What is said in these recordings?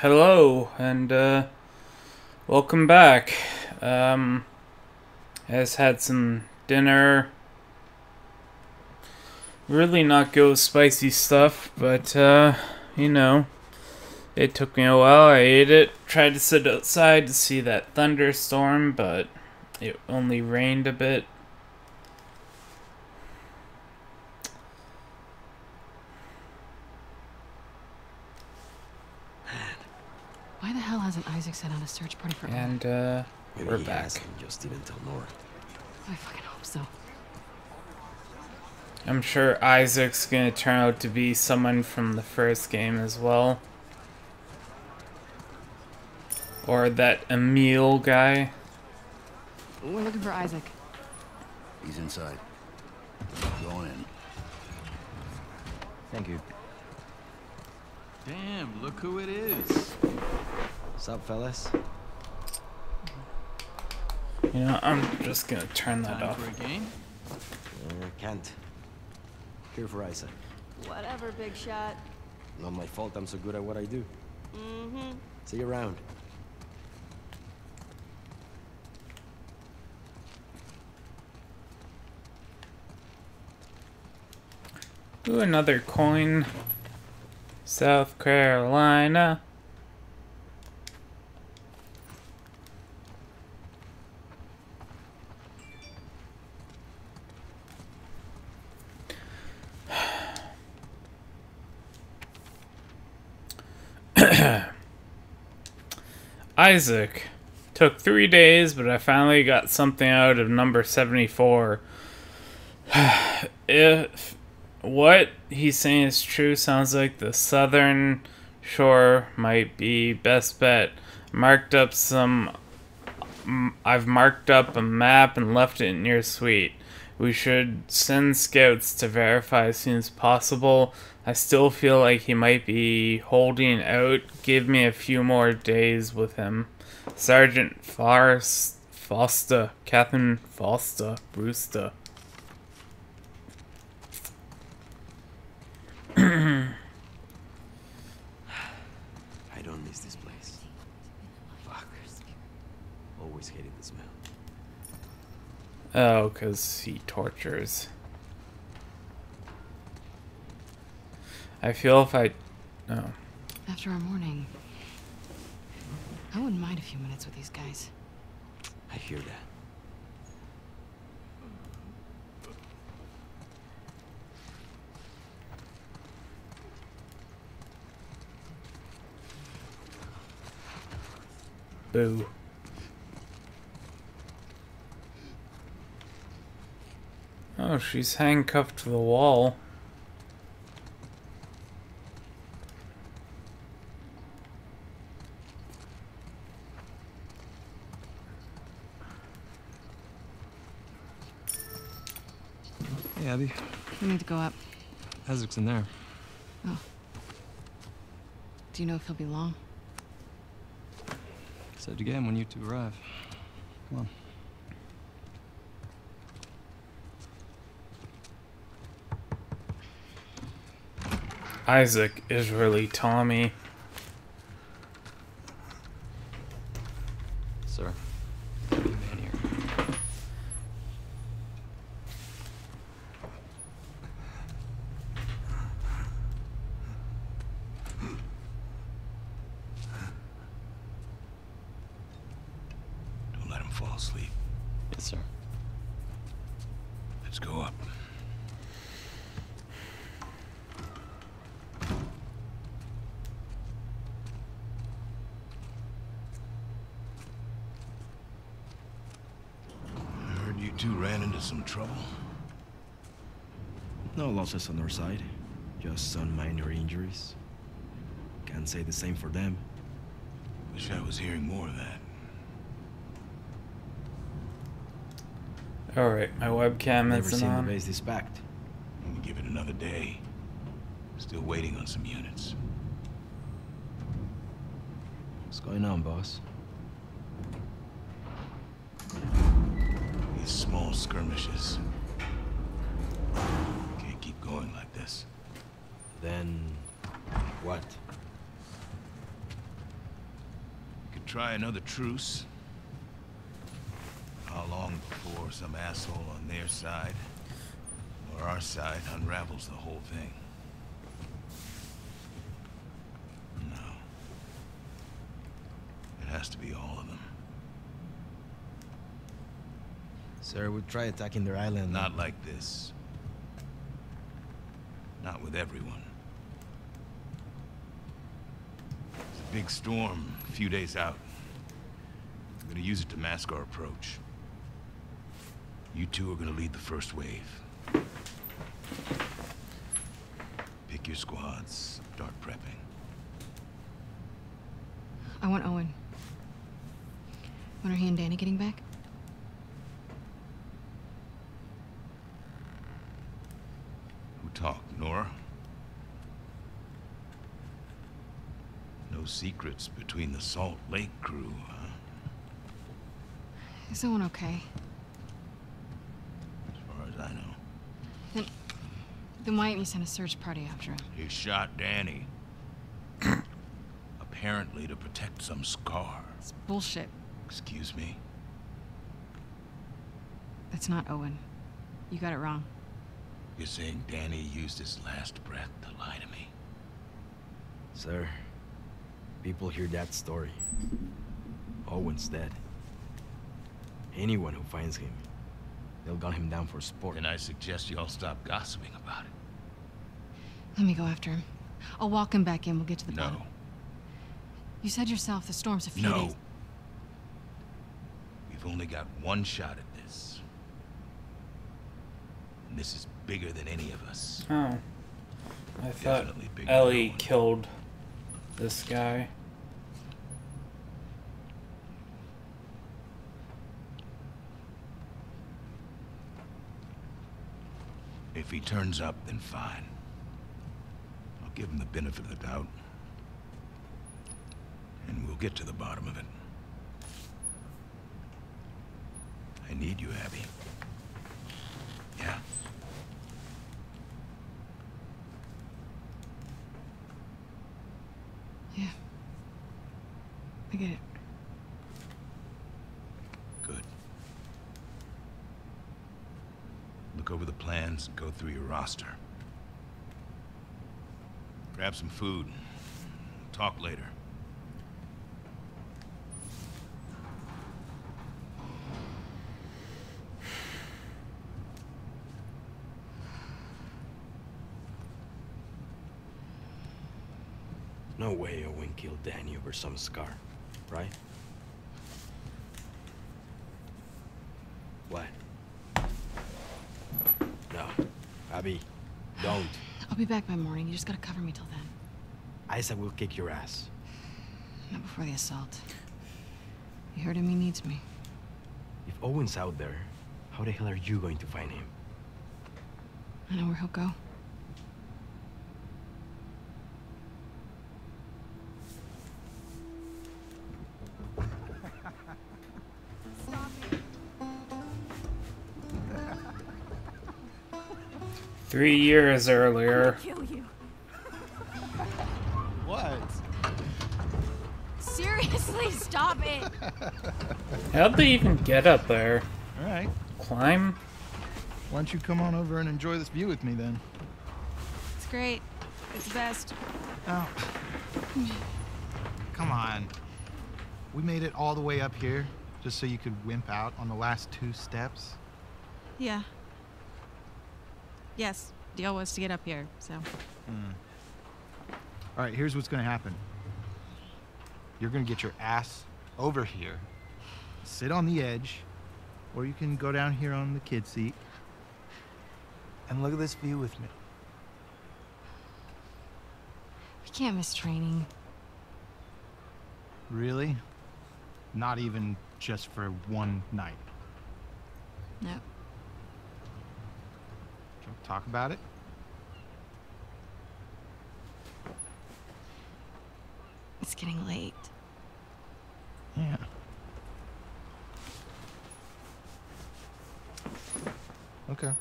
hello, and uh, welcome back. Um, has had some dinner. Really not go spicy stuff, but uh, you know, it took me a while. I ate it. Tried to sit outside to see that thunderstorm, but it only rained a bit. Why the hell hasn't Isaac sent out a search party for And uh, Maybe we're he back. has and just didn't tell Nora. I fucking hope so. I'm sure Isaac's gonna turn out to be someone from the first game as well. Or that Emil guy. We're looking for Isaac. He's inside. Go in. Thank you. Damn, look who it is. What's up, fellas? You know, I'm just gonna turn that Time off. for a game? Uh, can't. Here for Isaac. Whatever, big shot. Not my fault I'm so good at what I do. Mm-hmm. See you around. Ooh, another coin. South Carolina. Isaac. Took three days, but I finally got something out of number 74. if what he's saying is true, sounds like the southern shore might be best bet. Marked up some. I've marked up a map and left it in your suite. We should send scouts to verify as soon as possible. I still feel like he might be holding out. Give me a few more days with him. Sergeant Forrest Foster, Catherine Foster, Brewster. I don't miss this place. Fuck. Always hated the smell. Oh, because he tortures. I feel if I. Oh. After our morning, I wouldn't mind a few minutes with these guys. I hear that. Boo. Oh, she's handcuffed to the wall. Hey, Abby. We need to go up. Isaac's in there. Oh. Do you know if he'll be long? Said again when you two arrive. Come on. Isaac is really Tommy. Sir. Deputy man here. Don't let him fall asleep. Yes, sir. Let's go up. I heard you two ran into some trouble. No losses on our side. Just some minor injuries. Can't say the same for them. Wish I was hearing more of that. Alright, my webcam Never isn't seen the base this packed. I'm gonna give it another day. Still waiting on some units. What's going on, boss? These small skirmishes. This. Then... what? We Could try another truce? How long before some asshole on their side or our side unravels the whole thing? No. It has to be all of them. Sir, we'll try attacking their island. Not like this. Everyone. It's a big storm a few days out. I'm gonna use it to mask our approach. You two are gonna lead the first wave. Pick your squads, start prepping. I want Owen. When are he and Danny getting back? Who talked, Nora? No secrets between the Salt Lake crew, huh? Is Owen okay? As far as I know. Then, then why didn't you send a search party after him? He shot Danny. Apparently to protect some scar. It's bullshit. Excuse me? That's not Owen. You got it wrong. You're saying Danny used his last breath to lie to me? Sir, people hear that story. Owen's dead. Anyone who finds him, they'll gun him down for sport. And I suggest you all stop gossiping about it. Let me go after him. I'll walk him back in. We'll get to the No. bottom. You said yourself the storm's a few No. days. We've only got one shot at this. And this is bigger than any of us. Oh. I thought Definitely bigger Ellie killed this guy. He turns up, then fine. I'll give him the benefit of the doubt. And we'll get to the bottom of it. I need you, Abby. Yeah? Yeah. I get it. Good. Look over the and go through your roster. Grab some food. Talk later. No way Owen killed Danny over some scar, right? What? No. Abby, don't. I'll be back by morning. You just gotta cover me till then. Isaac will kick your ass. Not before the assault. You heard him. He needs me. If Owen's out there, how the hell are you going to find him? I know where he'll go. Three years earlier. Kill you. What? Seriously, stop it. How'd they even get up there? All right. Climb? Why don't you come on over and enjoy this view with me then? It's great. It's the best. Oh. Come on. We made it all the way up here just so you could wimp out on the last two steps. Yeah. Yes, deal was to get up here, so. Hmm. All right, here's what's going to happen. You're going to get your ass over here, sit on the edge, or you can go down here on the kid seat and look at this view with me. We can't miss training. Really? Not even just for one night. No. Talk about it? It's getting late. Yeah. Okay.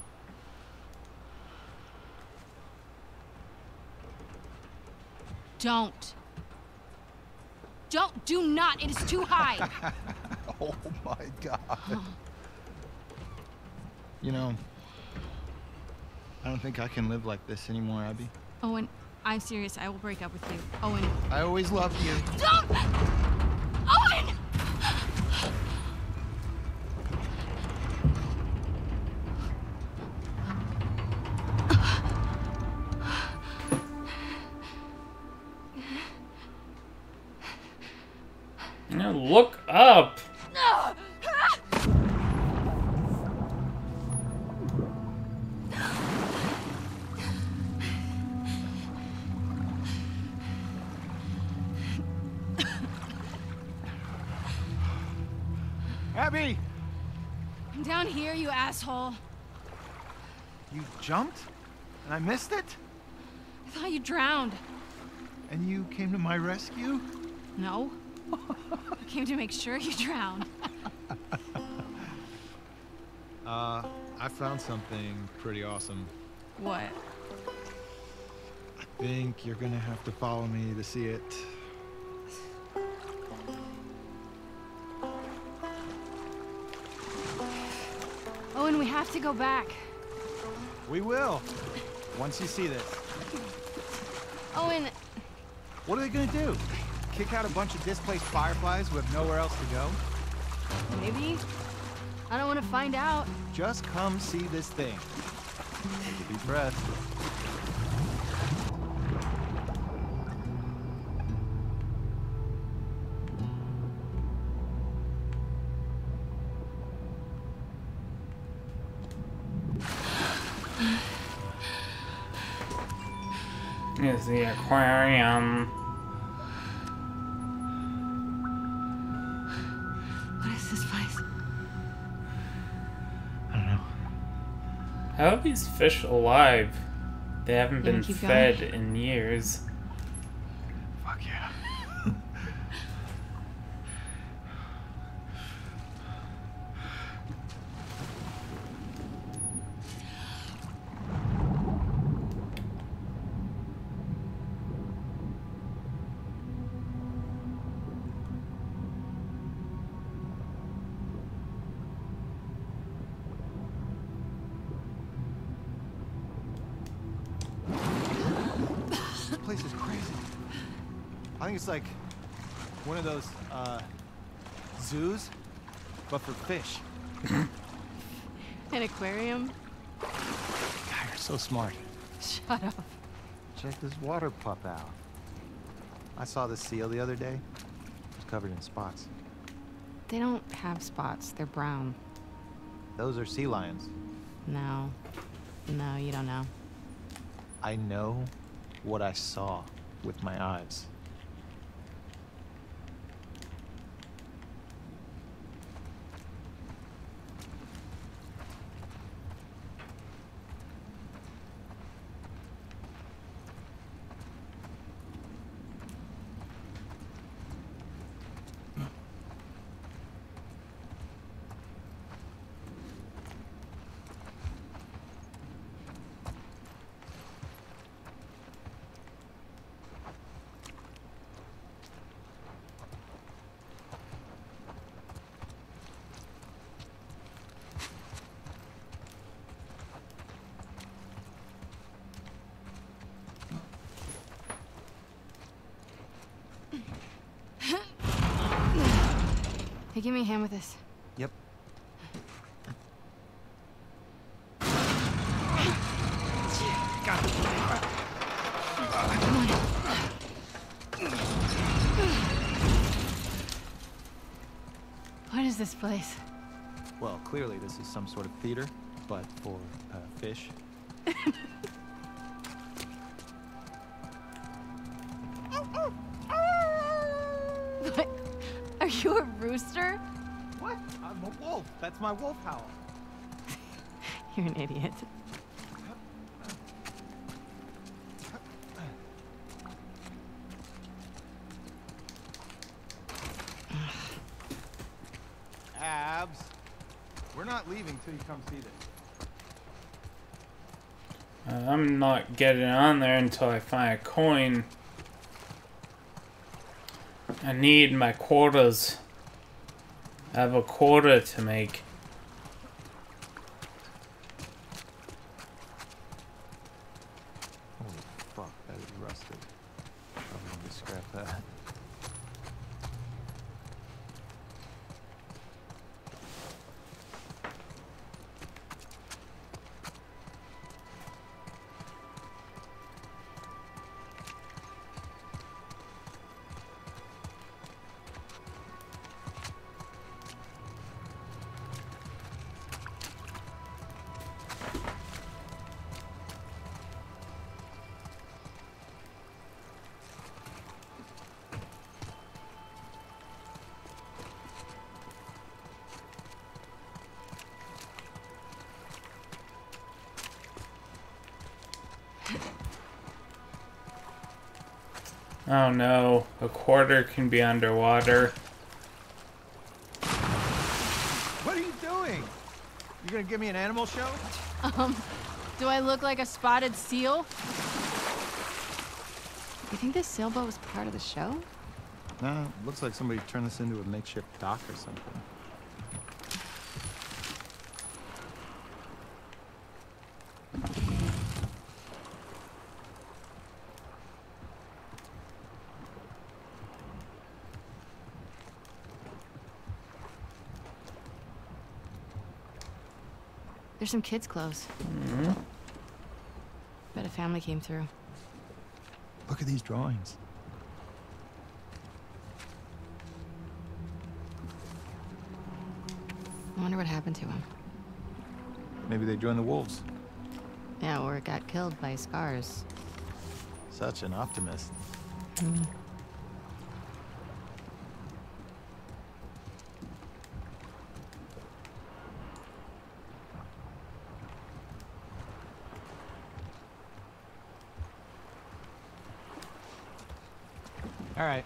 Don't. Don't, do not. It is too high. Oh my god. You know, I don't think I can live like this anymore, Abby. Owen, I'm serious. I will break up with you. Owen, I always loved you. Don't! Jumped? And I missed it? I thought you drowned. And you came to my rescue? No. I came to make sure you drowned. Uh, I found something pretty awesome. what? I think you're gonna have to follow me to see it. Owen, we have to go back. We will. Once you see this. Oh, Owen, What are they gonna do? Kick out a bunch of displaced fireflies who have nowhere else to go? maybe? I don't want to find out. Just come see this thing. Deep breath. How are these fish alive? They haven't been fed going? in years. But for fish. An aquarium? God, you're so smart. Shut up. Check this water pup out. I saw this seal the other day. It was covered in spots. They don't have spots. They're brown. Those are sea lions. No. No, you don't know. I know what I saw with my eyes. Give me a hand with this. Yep. What is this place? Well, clearly this is some sort of theater, but for uh, fish. Rooster? What? I'm a wolf. That's my wolf howl. You're an idiot. Abs. We're not leaving till you come see this. Uh, I'm not getting on there until I find a coin. I need my quotas. I have a quarter to make. Oh no, a quarter can be underwater. What are you doing? You gonna give me an animal show? Um, do I look like a spotted seal? You think this sailboat was part of the show? No, looks like somebody turned this into a makeshift dock or something. There's some kids' clothes. Mm-hmm. Bet a family came through. Look at these drawings. I wonder what happened to him. Maybe they joined the wolves. Yeah, or got killed by scars. Such an optimist. All right,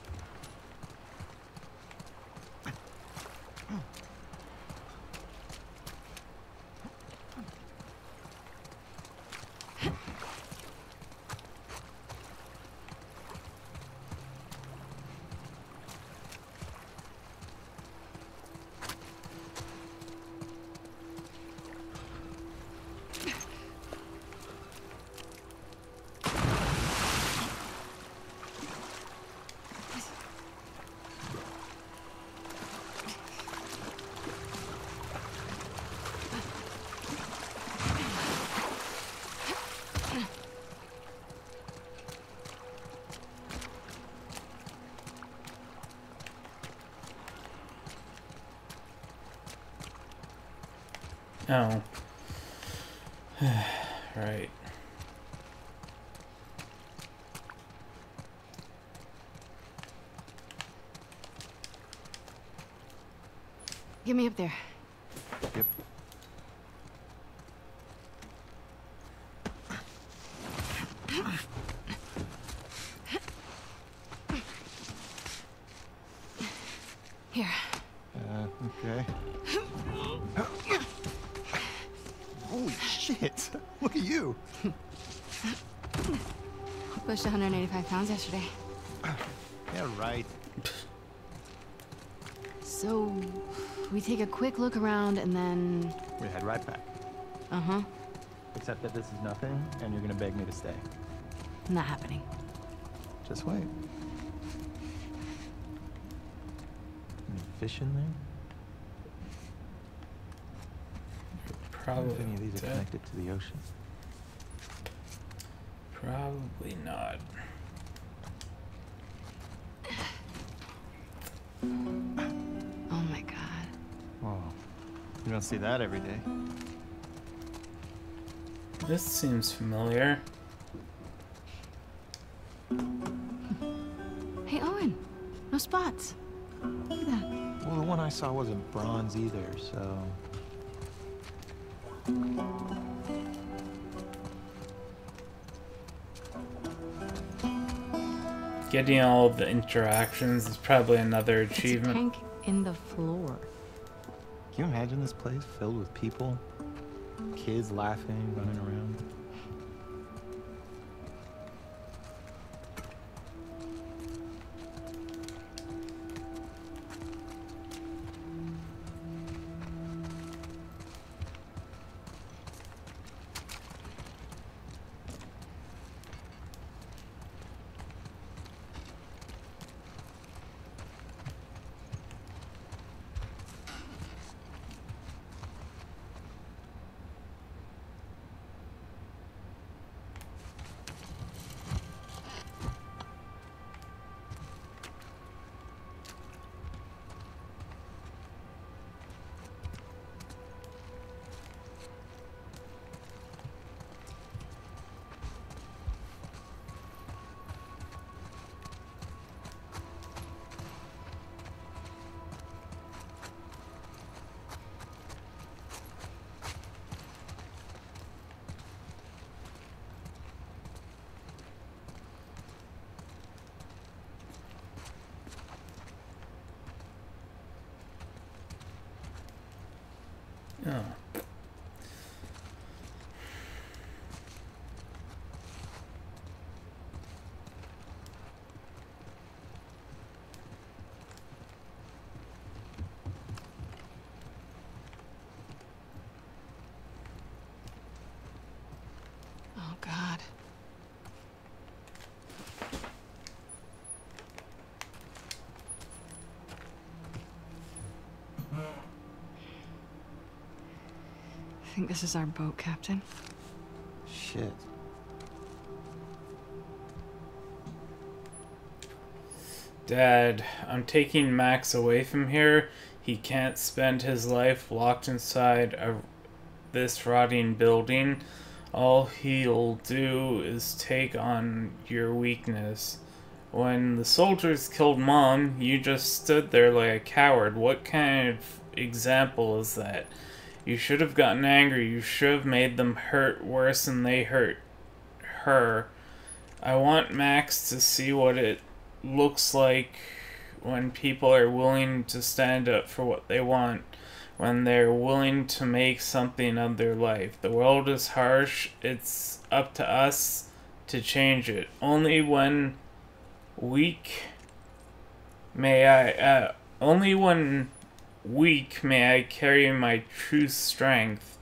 Oh. right. Get me up there. 25 pounds yesterday. yeah, right. so, we take a quick look around and then... We head right back. Uh-huh. Except that this is nothing, and you're gonna beg me to stay. Not happening. Just wait. Any fish in there? Probably. If any of these dead. are connected to the ocean. Probably not. Oh my god. Oh, you don't see that every day. This seems familiar. Hey, Owen. No spots. Look at that. Well, the one I saw wasn't bronze either, so. Getting all of the interactions is probably another It's a achievement. tank in the floor. Can you imagine this place filled with people? Kids laughing, running around. This is our boat, Captain. Shit. Dad, I'm taking Max away from here. He can't spend his life locked inside a, this rotting building. All he'll do is take on your weakness. When the soldiers killed Mom, you just stood there like a coward. What kind of example is that? You should have gotten angry. You should have made them hurt worse than they hurt her. I want Max to see what it looks like when people are willing to stand up for what they want, when they're willing to make something of their life. The world is harsh, it's up to us to change it. Only when weak may I, uh, only when weak may I carry my true strength.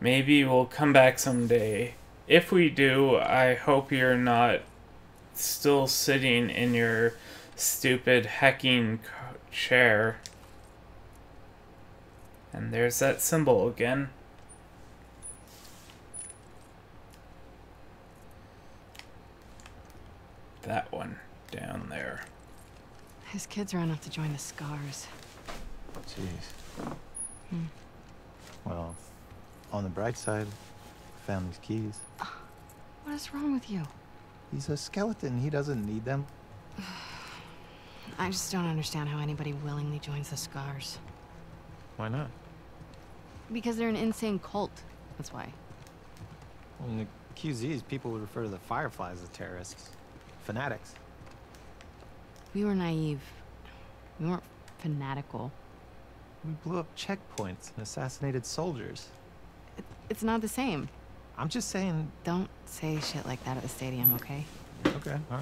Maybe we'll come back someday. If we do, I hope you're not still sitting in your stupid hacking chair. And there's that symbol again. That one down there. His kids are enough to join the Scars. Jeez. Hmm. Well, on the bright side, family's keys. What is wrong with you? He's a skeleton. He doesn't need them. I just don't understand how anybody willingly joins the Scars. Why not? Because they're an insane cult. That's why. Well, in the QZs, people would refer to the Fireflies as terrorists. Fanatics. We were naive. We weren't fanatical. We blew up checkpoints and assassinated soldiers. It, it's not the same. I'm just saying. Don't say shit like that at the stadium, okay? Okay, all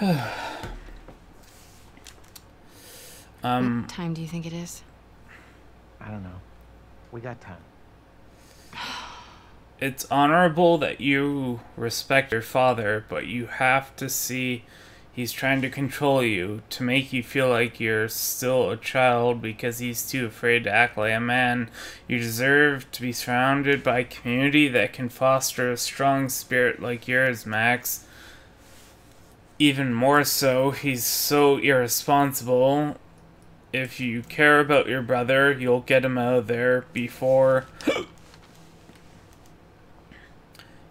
right. Um, what time do you think it is? I don't know. We got time. it's honorable that you respect your father, but you have to see he's trying to control you to make you feel like you're still a child because he's too afraid to act like a man. You deserve to be surrounded by a community that can foster a strong spirit like yours, Max. Even more so, he's so irresponsible. If you care about your brother, you'll get him out of there before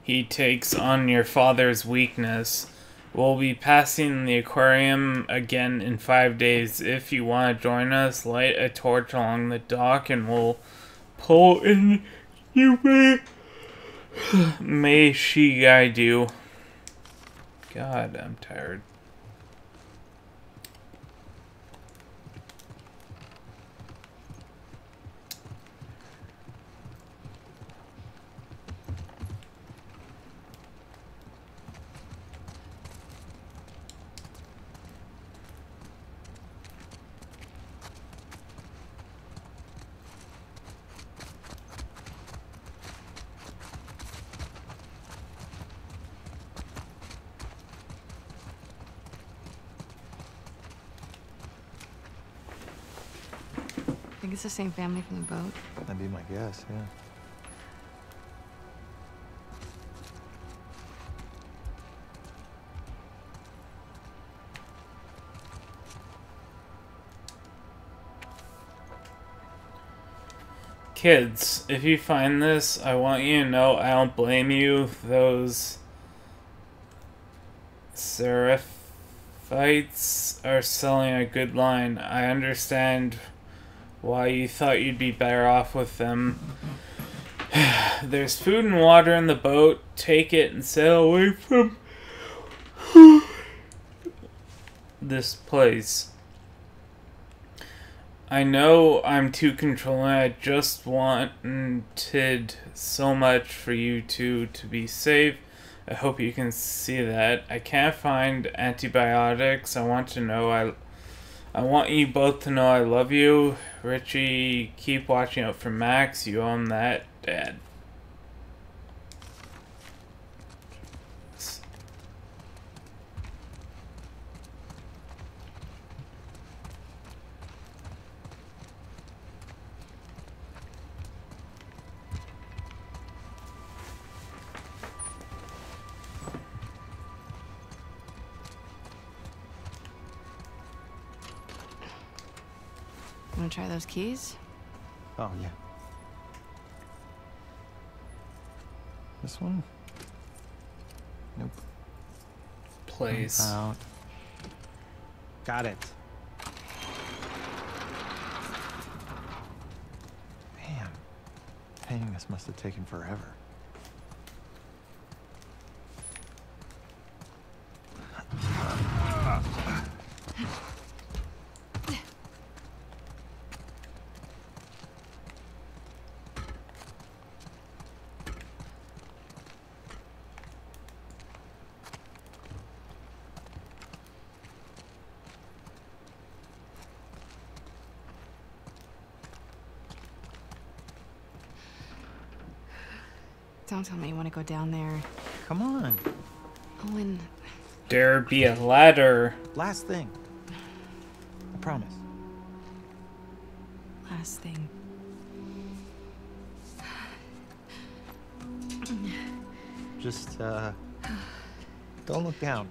he takes on your father's weakness. We'll be passing the aquarium again in five days. If you want to join us, light a torch along the dock and we'll pull in. You may. may she guide you. God, I'm tired. The same family from the boat? That'd be my guess, yeah. Kids, if you find this, I want you to know I don't blame you. Those Seraphites are selling a good line. I understand why you thought you'd be better off with them. There's food and water in the boat. Take it and sail away from this place. I know I'm too controlling. I just wanted so much for you two to be safe. I hope you can see that. I can't find antibiotics. I want to know I I want you both to know I love you. Richie, keep watching out for Max. You own that, Dad. Wanna try those keys? Oh, yeah. This one? Nope. Place. Out. Got it. Man, painting this must have taken forever. Don't tell me you want to go down there. Come on. Owen, There be a ladder. Last thing. I promise. last thing. Just, uh, don't look down.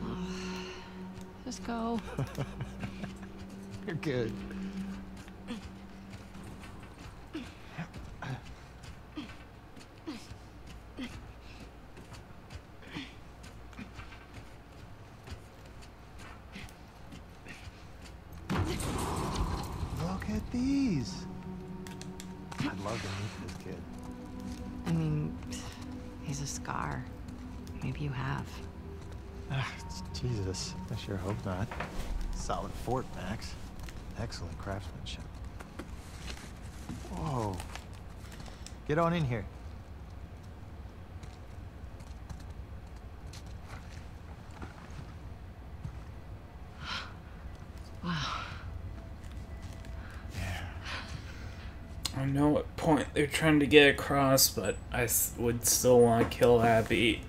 Just go. You're good. Solid fort, Max. Excellent craftsmanship. Whoa. Get on in here. Wow. I know what point they're trying to get across, but I would still want to kill Abby.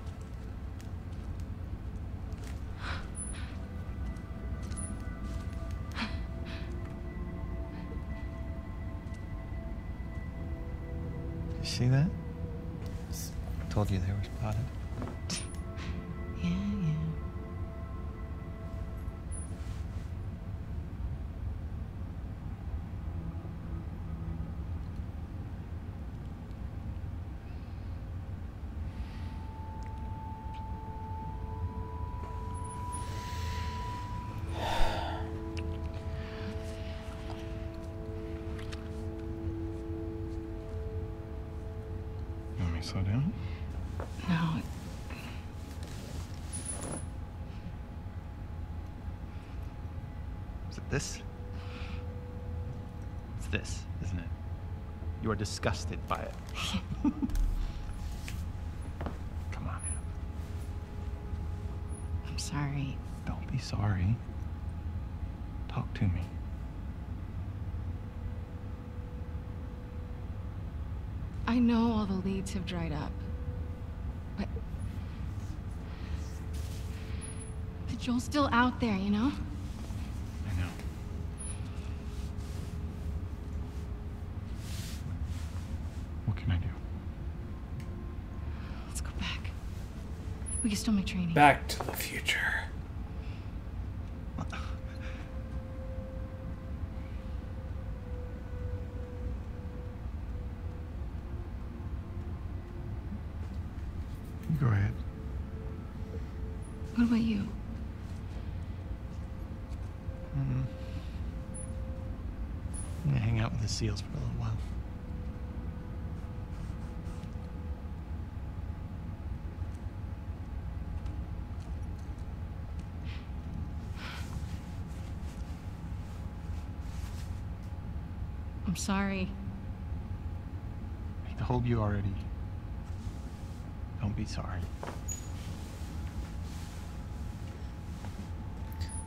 This, isn't it? You are disgusted by it. Come on. I'm sorry. Don't be sorry. Talk to me. I know all the leads have dried up. But. But Joel's still out there, you know. We can still make training. Back to the future. Go ahead. What about you? Mm-hmm. I'm gonna hang out with the seals for a little while. I'm sorry. I told you already. Don't be sorry.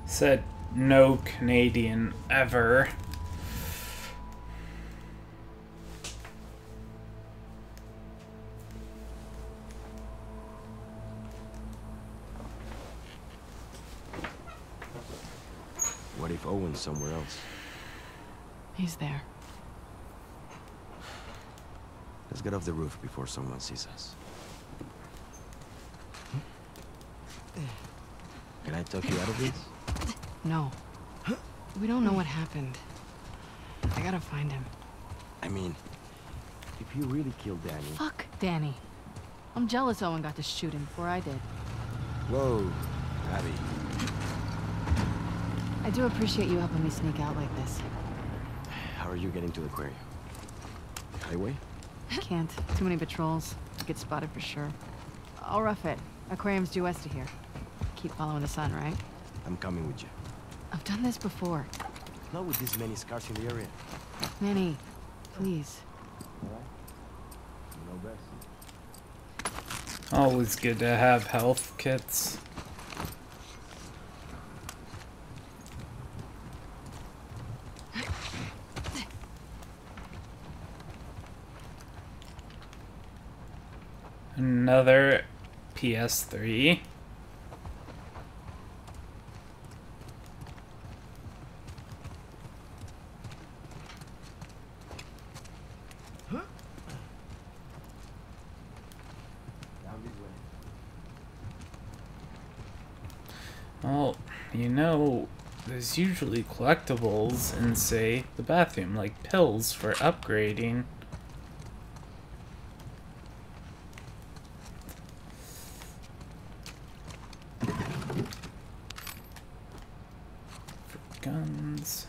Said no Canadian ever. What if Owen's somewhere else? He's there. Let's get off the roof before someone sees us. Can I talk you out of this? No. We don't know what happened. I gotta find him. I mean, if you really killed Danny... Fuck Danny. I'm jealous Owen got to shoot him before I did. Whoa, Abby. I do appreciate you helping me sneak out like this. How are you getting to the aquarium? Highway? Can't. Too many patrols. I'd get spotted for sure. I'll rough it. Aquarium's due west of here. Keep following the sun, right? I'm coming with you. I've done this before. Not with this many scars in the area. Manny, please. You know best. Always good to have health kits. Another PS3. Down. Well, you know, there's usually collectibles in, say, the bathroom, like pills for upgrading. For guns.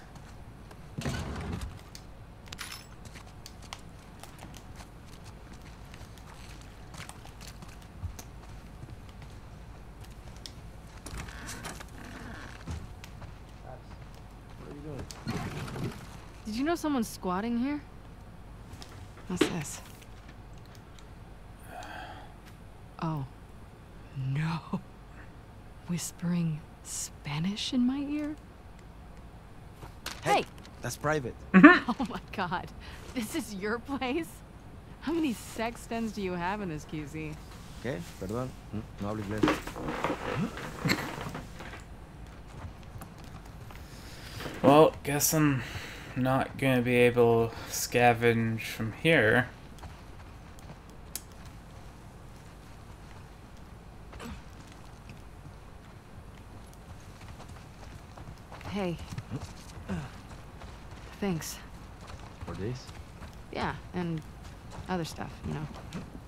What are you doing? Did you know someone's squatting here? What's this? Oh. No. Whispering Spanish in my ear? Hey! That's private. Oh my god. This is your place? How many sex sextons do you have in this QZ? ¿Qué? Perdón. Mm, No hablo inglés. Well, guess I'm not gonna be able to scavenge from here. Hey. Thanks. For this? Yeah, and other stuff, you know.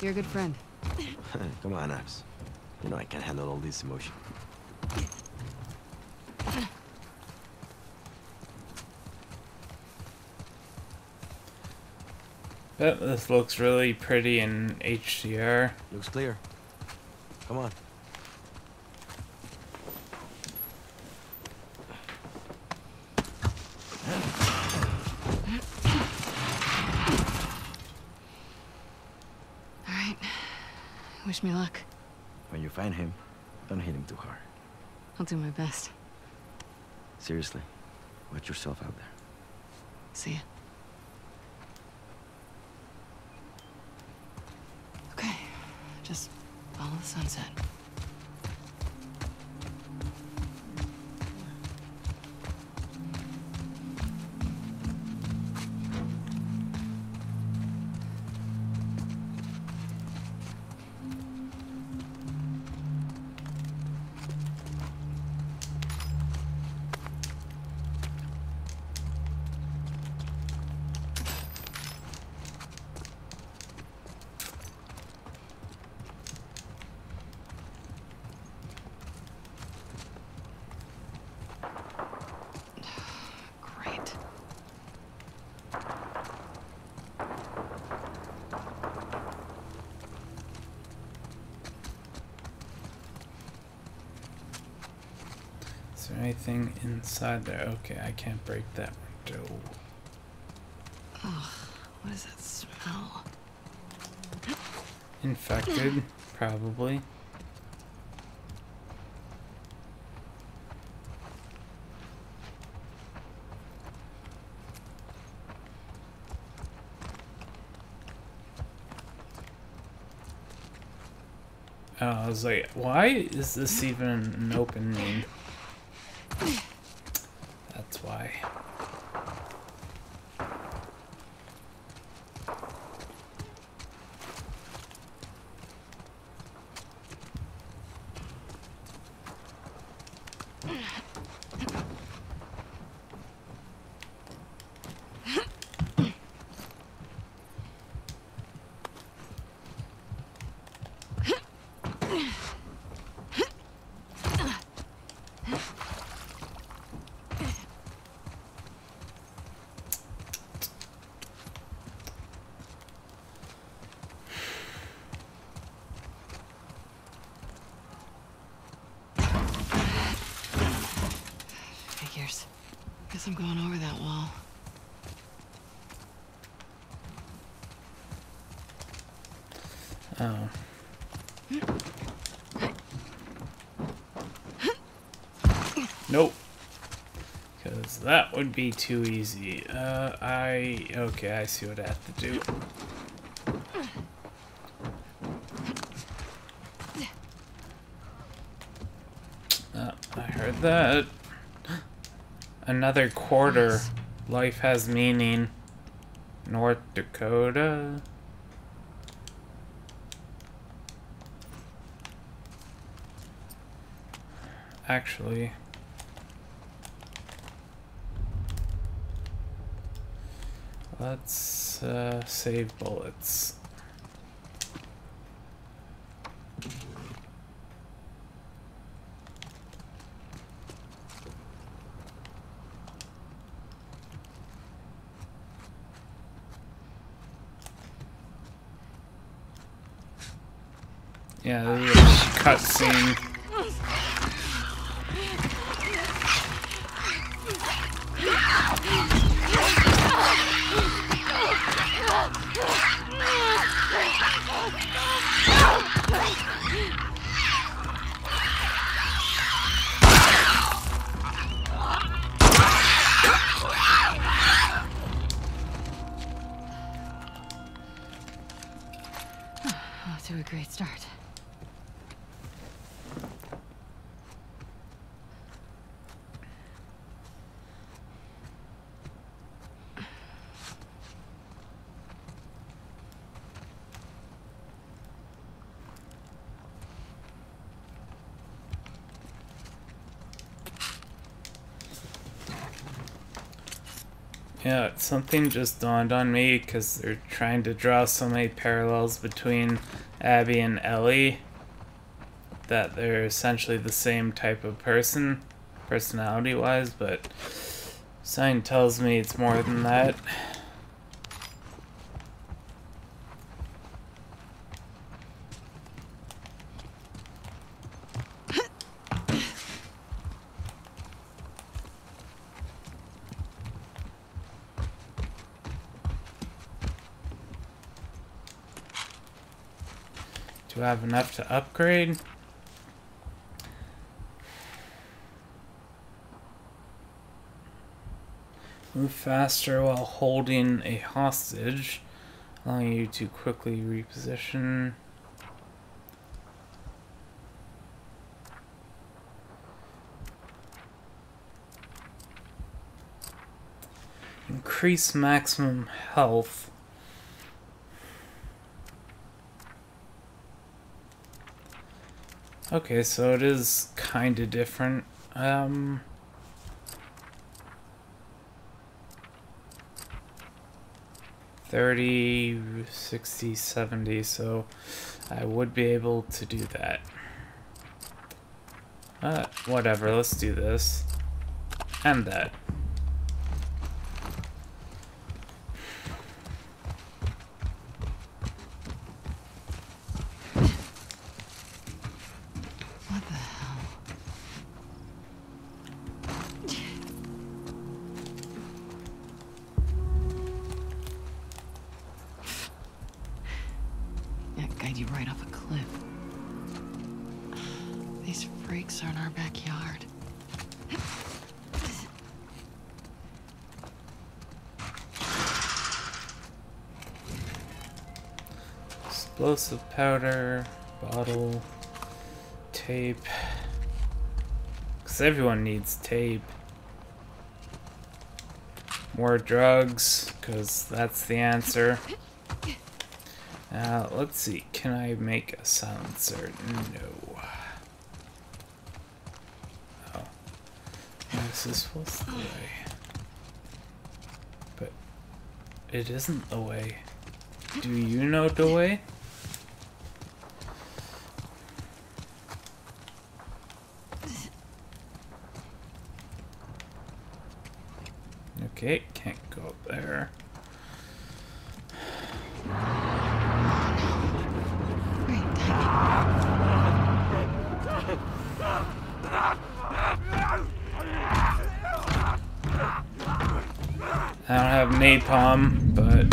You're a good friend. Come on, Abs. You know I can't handle all this emotion. Bet this looks really pretty in HDR. Looks clear. Come on. All right. Wish me luck. When you find him, don't hit him too hard. I'll do my best. Seriously, watch yourself out there. See ya. Okay. Just follow the sunset. There anything inside there? Okay, I can't break that window. Ugh, what is that smell? Infected, probably. Oh, I was like, why is this even an opening? That's why. Figures. Guess I'm going over that wall. Oh. Nope. Because that would be too easy. Uh, I... Okay, I see what I have to do. Uh, I heard that. Another quarter. Life has meaning. North Dakota. Actually. Let's uh, save bullets. Something just dawned on me because they're trying to draw so many parallels between Abby and Ellie that they're essentially the same type of person, personality wise, but sign tells me it's more than that. I have enough to upgrade? Move faster while holding a hostage, allowing you to quickly reposition. Increase maximum health. Okay, so it is kind of different. Um, Thirty, sixty, seventy. so I would be able to do that. Uh, whatever, let's do this. And that. Powder, bottle, tape. Because everyone needs tape. More drugs, because that's the answer. Now, let's see. Can I make a silencer? No. Oh. This is supposed to be. But it isn't the way. Do you know the way? Okay, can't go up there. I don't have napalm, but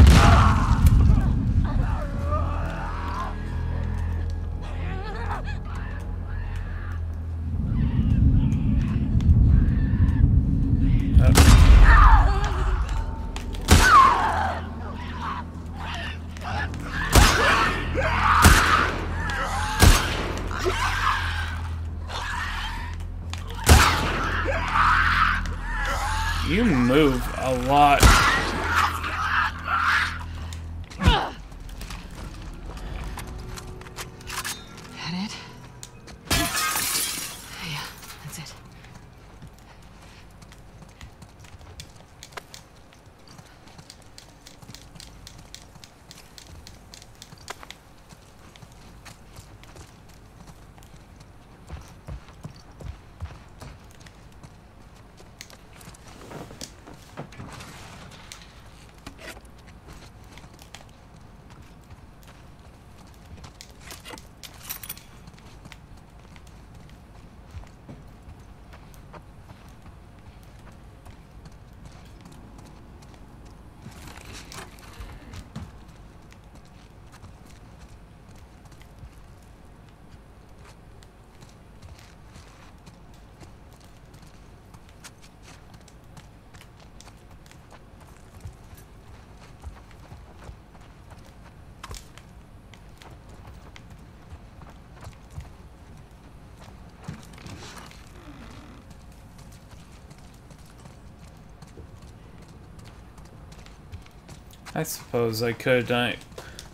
I suppose I could have done it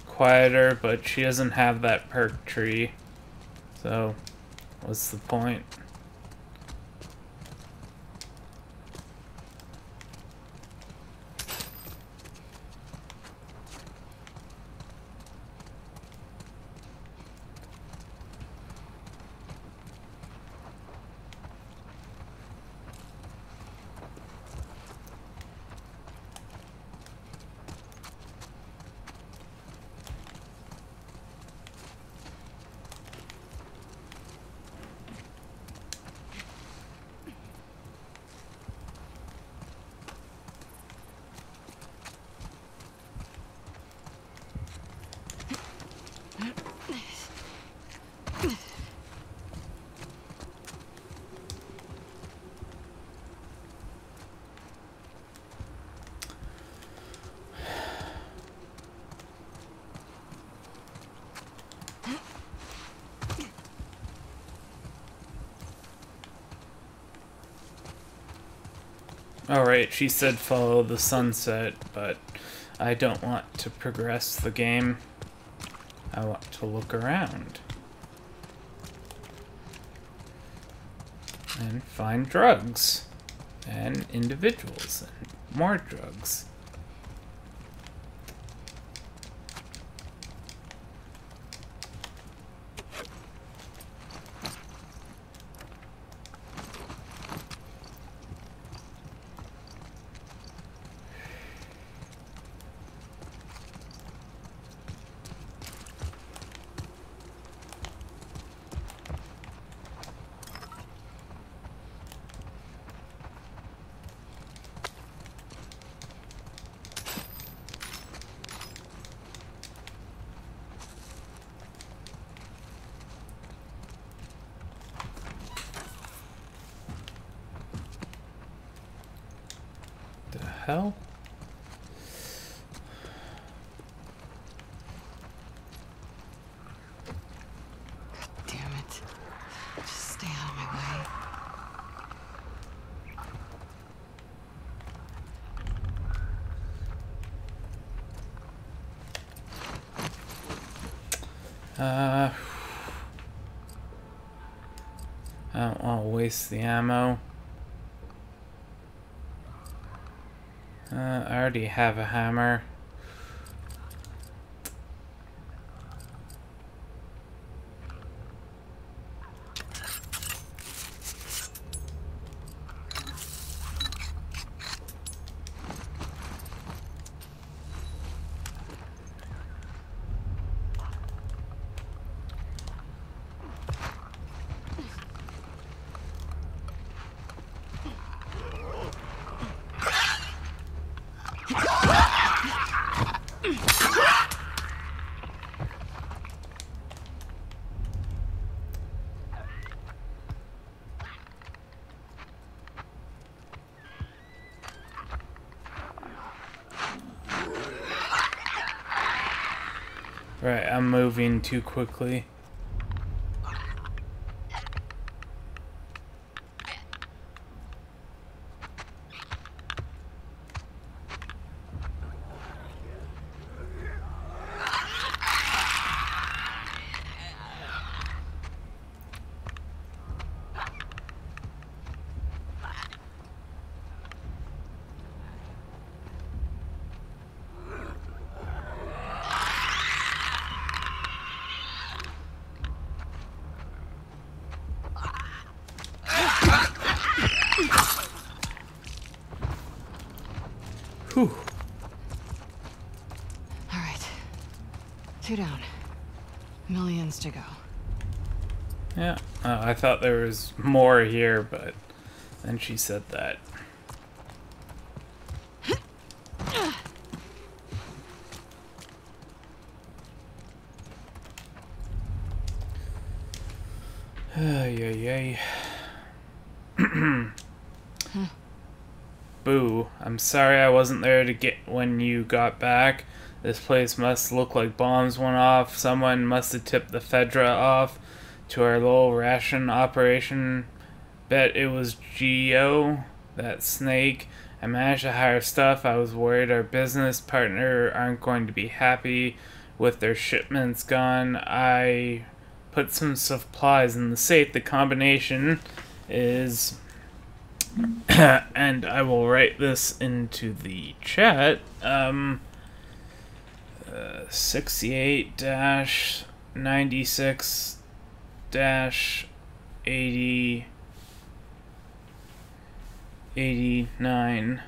quieter, but she doesn't have that perk tree. So, what's the point? Alright, she said follow the sunset, but I don't want to progress the game. I want to look around. And find drugs. And individuals. And more drugs. Waste the ammo. Uh, I already have a hammer. Right, I'm moving too quickly. Whew. All right. Two down. Millions to go. Yeah, uh, I thought there was more here, but then she said that. Ay, ay, ay. Boo. I'm sorry I wasn't there to get when you got back. This place must look like bombs went off. Someone must have tipped the Fedra off to our little ration operation. Bet it was Geo, that snake. I managed to hire stuff. I was worried our business partner aren't going to be happy with their shipments gone. I put some supplies in the safe. The combination is and I will write this into the chat. Um, uh, 68 dash 96 dash 80 89.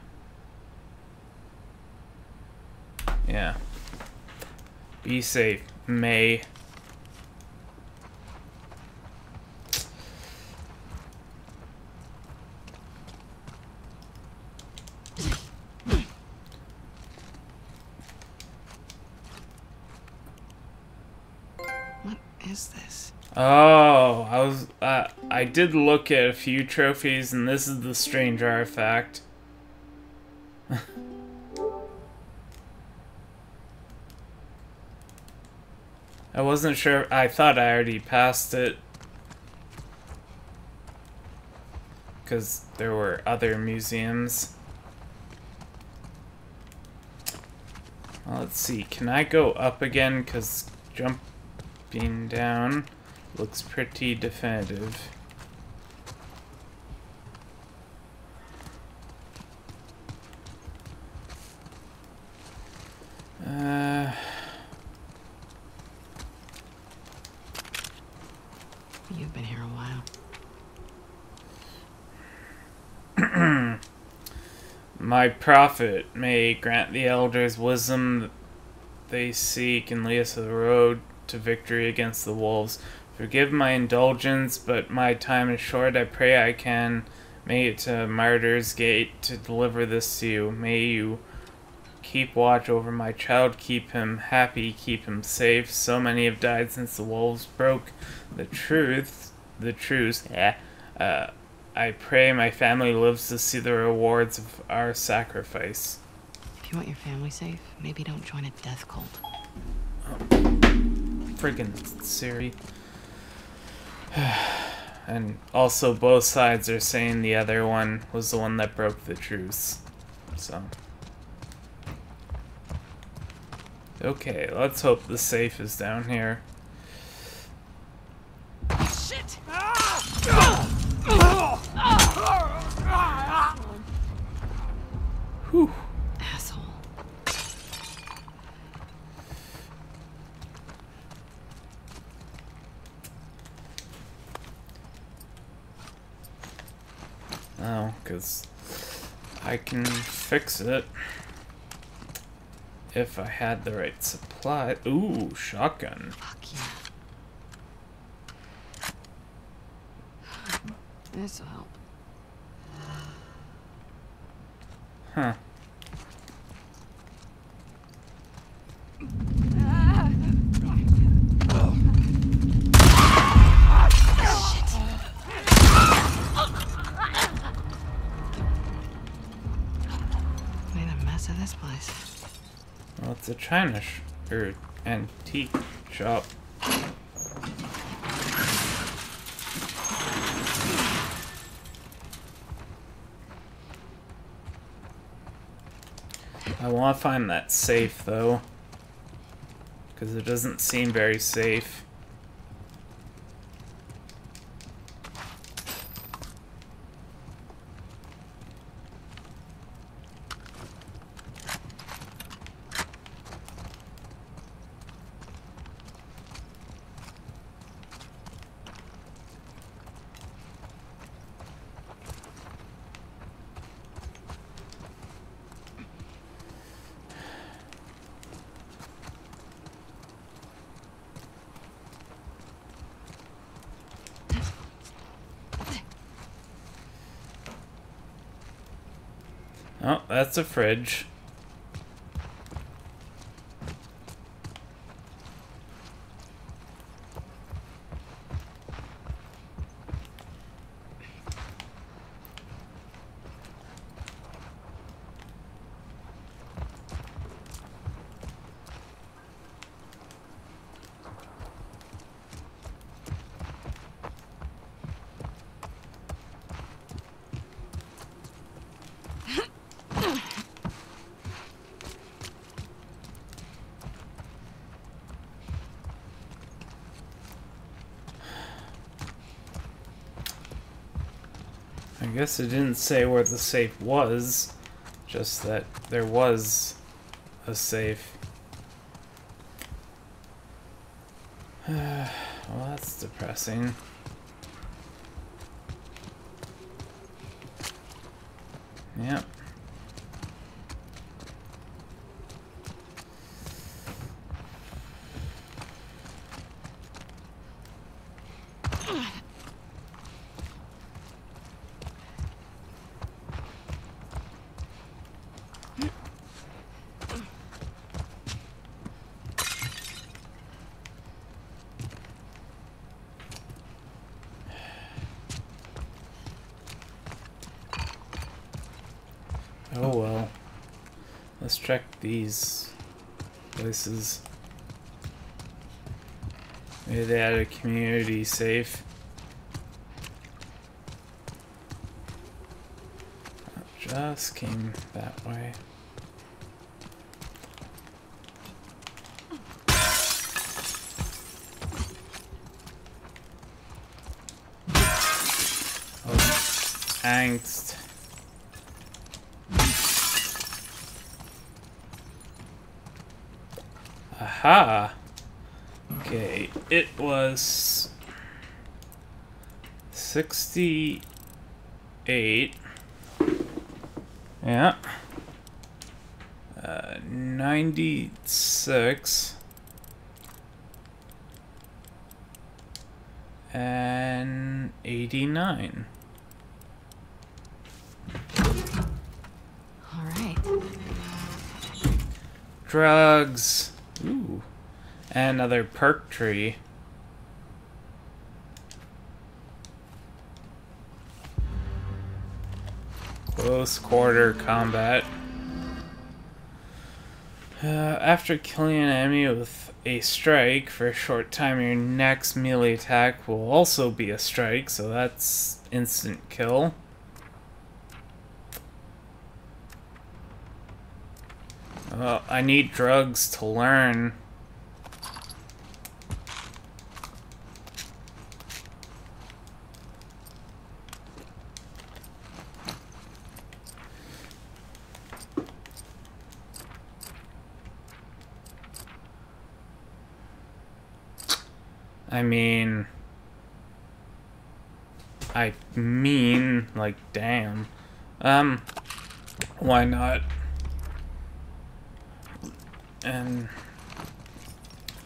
Yeah. Be safe, May. What is this? Oh, I was uh, I did look at a few trophies and this is the strange artifact. I wasn't sure. I thought I already passed it. Because there were other museums. Let's see. Can I go up again? Because jumping down looks pretty definitive. Uh... You've been here a while. My prophet may grant the elders wisdom they seek and lead us to the road to victory against the wolves. Forgive my indulgence, but my time is short. I pray I can make it to Martyr's Gate to deliver this to you. May you keep watch over my child, keep him happy, keep him safe. So many have died since the wolves broke the truth, the truce, yeah, uh, I pray my family lives to see the rewards of our sacrifice. If you want your family safe, maybe don't join a death cult. Friggin' Siri. and also, both sides are saying the other one was the one that broke the truce. So. Okay, let's hope the safe is down here. Shit! Whew. Asshole. Oh, because I can fix it if I had the right supply. Ooh, shotgun. Fuck yeah. This'll help. Huh. This place. Well, it's a china or antique shop. I want to find that safe though, because it doesn't seem very safe. Oh, that's a fridge. I guess it didn't say where the safe was, just that there was a safe. well, that's depressing. Yep. Oh well. Let's check these places. Maybe they had a community safe. Just came that way. Oh, angst. Aha! Okay, it was 68. Yeah. Uh, 96. And 89. All right. Drugs. And another perk tree. close quarter combat. Uh, after killing an enemy with a strike for a short time, your next melee attack will also be a strike, so that's instant kill. Well, I need drugs to learn. I mean... I mean, like, damn. Um, why not? And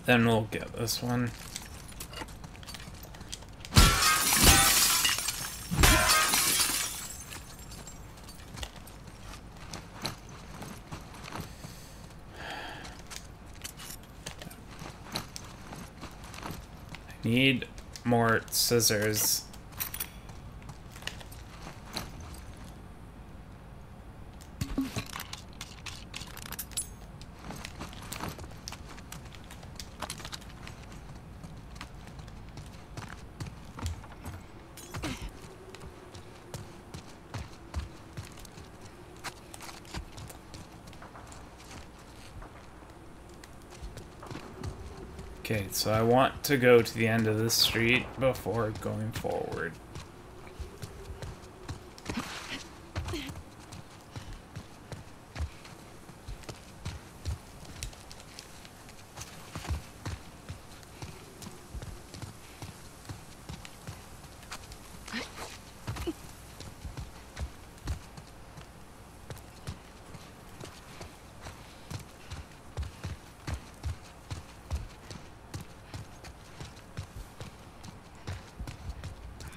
then we'll get this one. Need more scissors. Okay, so I want to go to the end of the street before going forward.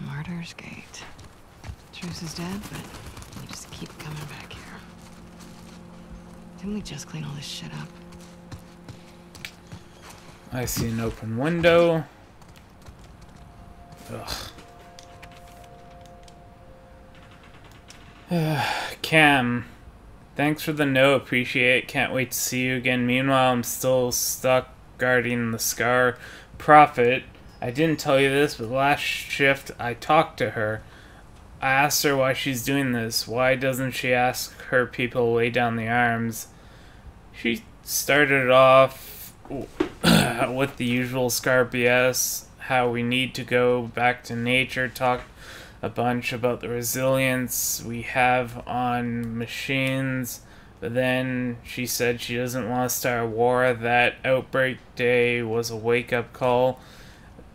Martyr's Gate. Truce is dead, but you just keep coming back here. Didn't we just clean all this shit up? I see an open window. Ugh. Cam, thanks for the no, appreciate it. Can't wait to see you again. Meanwhile, I'm still stuck guarding the Scar Prophet. I didn't tell you this, but last shift I talked to her. I asked her why she's doing this. Why doesn't she ask her people lay down the arms? She started off with the usual Scar BS, how we need to go back to nature, talk a bunch about the resilience we have on machines. But then she said she doesn't want to start a war. That outbreak day was a wake up call,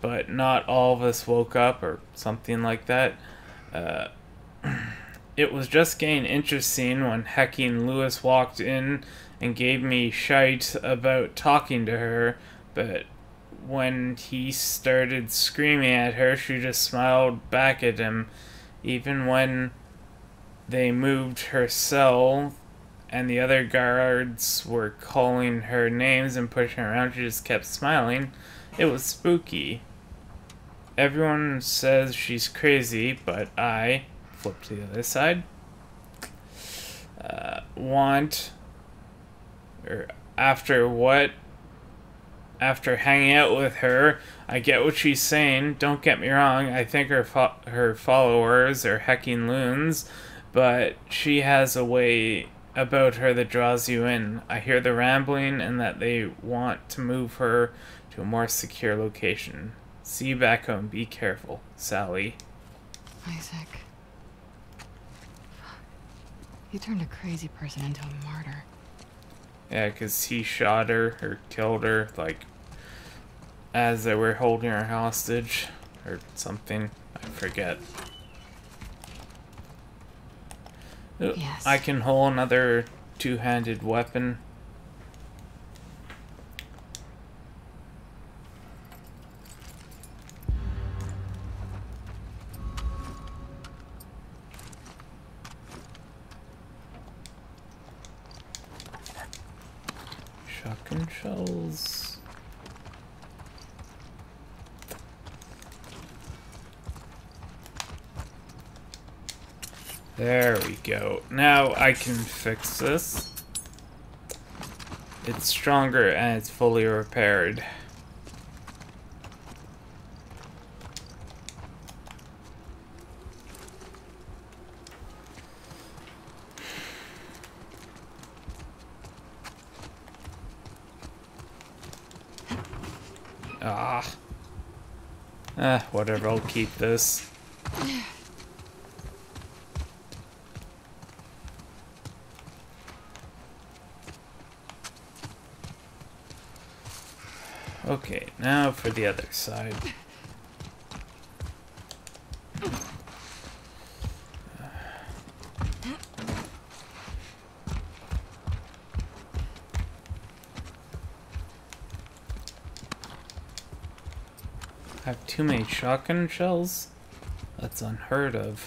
but not all of us woke up, or something like that. Uh, it was just getting interesting when hecking Lewis walked in and gave me shite about talking to her, but when he started screaming at her, she just smiled back at him. Even when they moved her cell and the other guards were calling her names and pushing her around, she just kept smiling. It was spooky. Everyone says she's crazy, but I, flip to the other side, uh, want, or after what after hanging out with her, I get what she's saying. Don't get me wrong. I think her fo- her followers are hecking loons, but she has a way about her that draws you in. I hear the rambling and that they want to move her to a more secure location. See you back home. Be careful, Sally. Isaac. You turned a crazy person into a martyr. Yeah, because he shot her or killed her, like, as they were holding her hostage or something. I forget. Oh, yes. I can hold another two handed weapon. Shotgun shells. There we go. Now I can fix this. It's stronger and it's fully repaired. Ah. Ah, whatever, I'll keep this. Okay, now for the other side. I have too many shotgun shells? That's unheard of.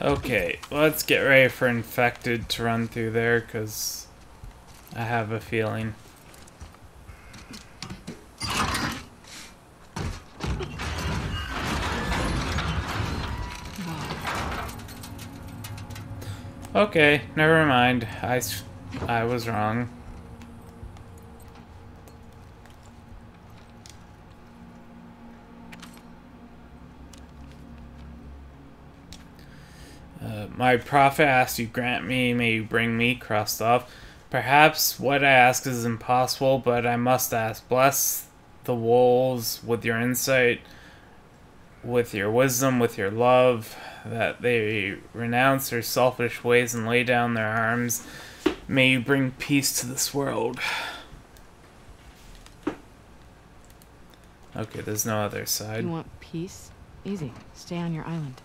Okay, let's get ready for infected to run through there, because I have a feeling. Okay, never mind. I, I was wrong. My prophet asks you grant me, may you bring me, off. Perhaps what I ask is impossible, but I must ask. Bless the wolves with your insight, with your wisdom, with your love, that they renounce their selfish ways and lay down their arms. May you bring peace to this world. Okay, there's no other side. You want peace? Easy. Stay on your island.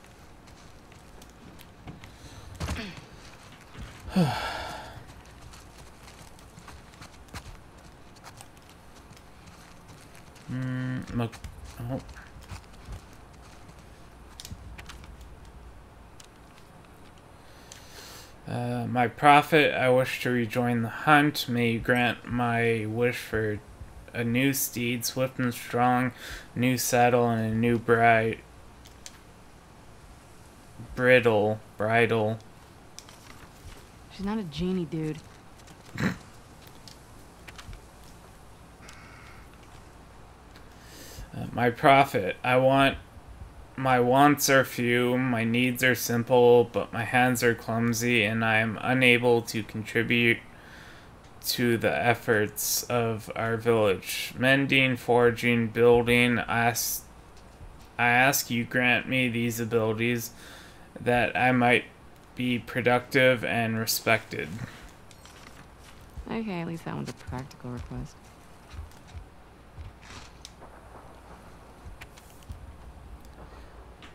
Mm, look. Oh. Uh, my prophet, I wish to rejoin the hunt. May you grant my wish for a new steed, swift and strong, new saddle, and a new bride. Bridle, bridle. She's not a genie, dude. Uh, my prophet, I want. My wants are few, my needs are simple, but my hands are clumsy, and I am unable to contribute to the efforts of our village. Mending, foraging, building, I ask, I ask you grant me these abilities that I might be productive and respected. Okay, at least that one's a practical request.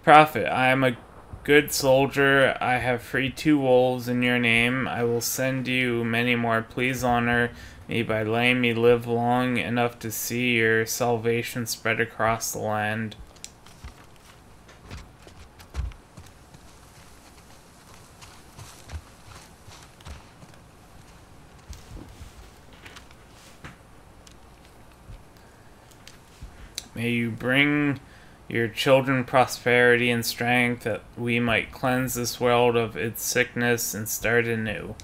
Prophet, I am a good soldier. I have freed two wolves in your name. I will send you many more. Please honor me by letting me live long enough to see your salvation spread across the land. May you bring your children prosperity and strength that we might cleanse this world of its sickness and start anew.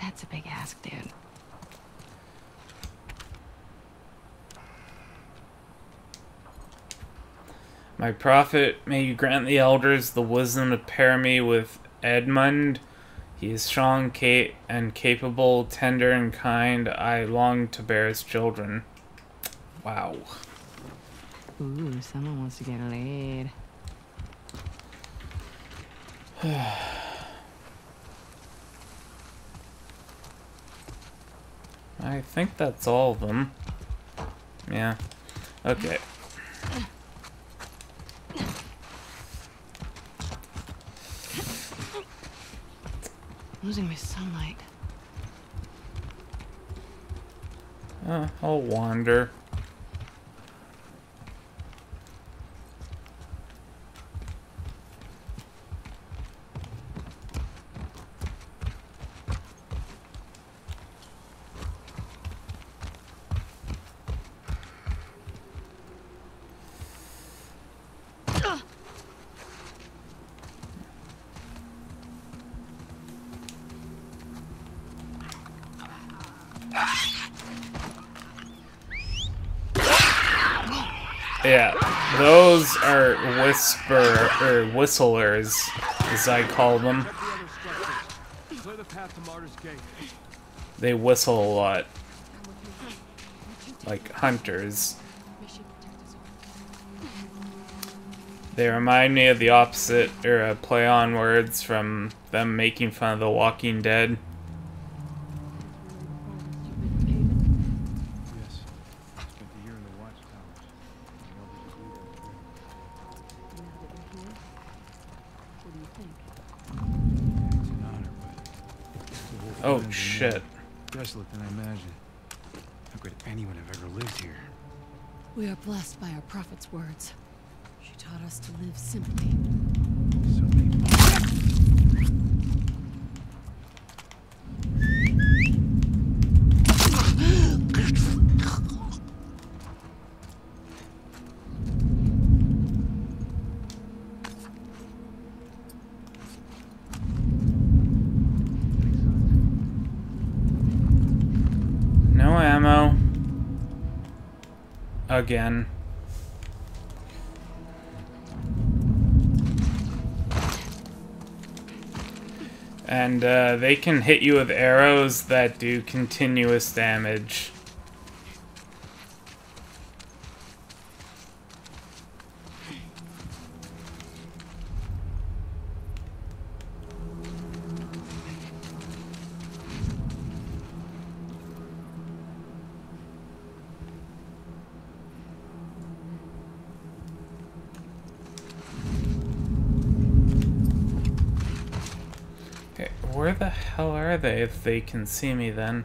That's a big ask, dude. My prophet, may you grant the elders the wisdom to pair me with Edmund. He is strong ca- and capable, tender and kind. I long to bear his children. Wow. Ooh, someone wants to get laid. I think that's all of them. Yeah. Okay. Losing my sunlight. Uh, I'll wander. Or whistlers, as I call them. They whistle a lot, like hunters. They remind me of the opposite, or a play on words from them making fun of The Walking Dead. Words. She taught us to live simply. No ammo. Again. And uh, they can hit you with arrows that do continuous damage. Okay, where the hell are they can see me then?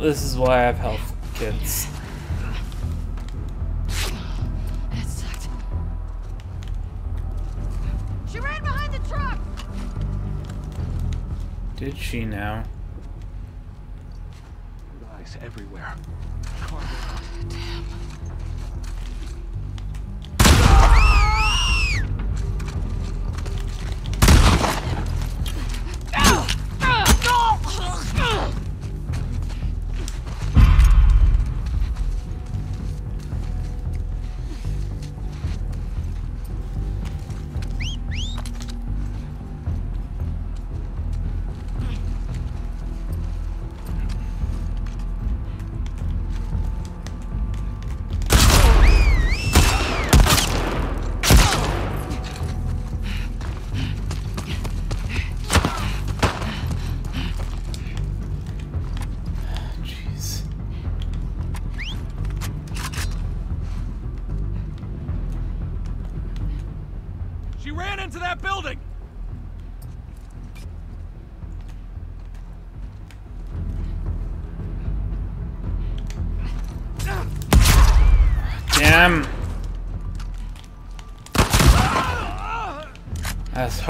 This is why I have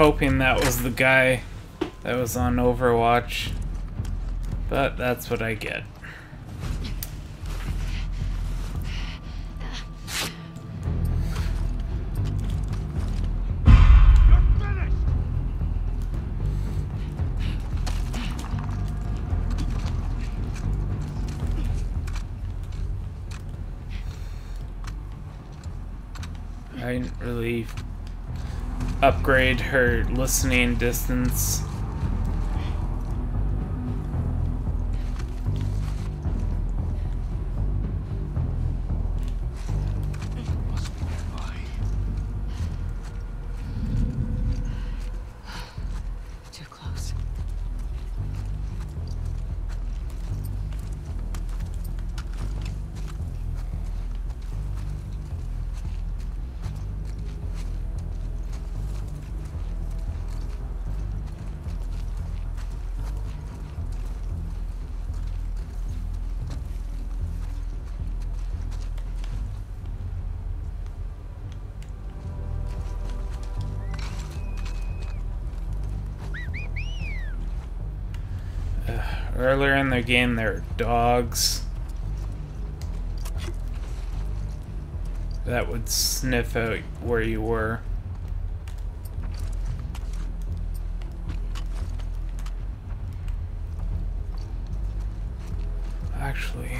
hoping that was the guy that was on Overwatch. But that's what I get. Upgrade her listening distance. Earlier in the game, there were dogs that would sniff out where you were. Actually,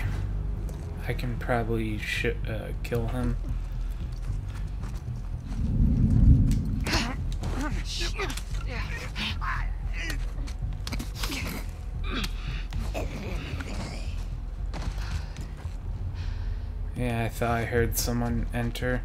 I can probably uh, kill him. Heard someone enter.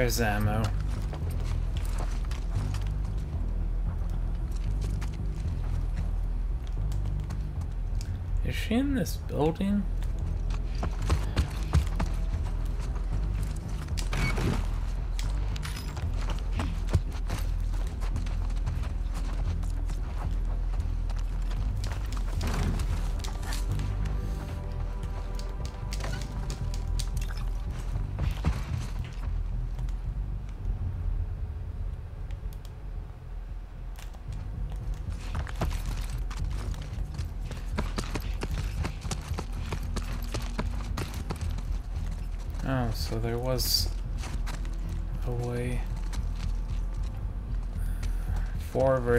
There's ammo. Is she in this building?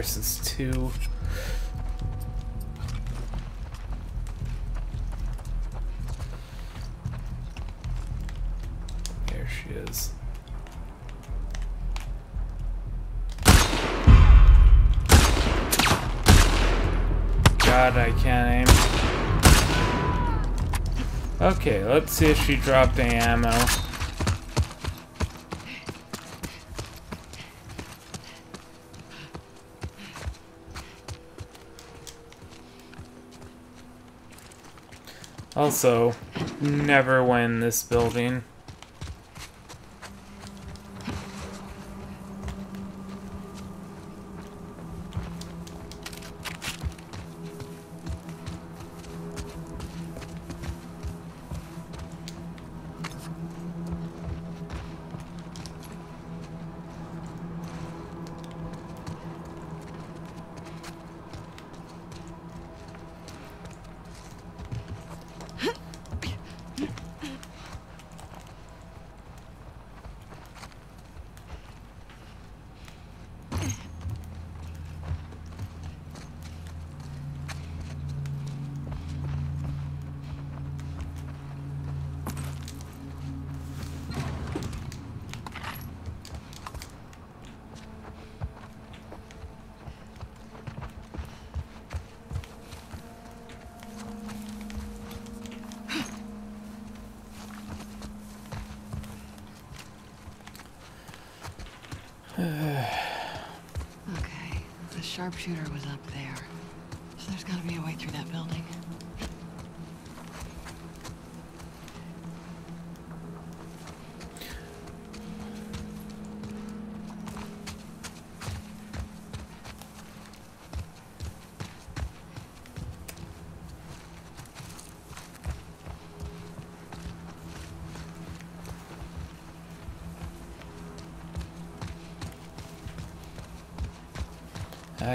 Versus two. There she is. God, I can't aim. Okay, let's see if she dropped any ammo. Also, never win this building.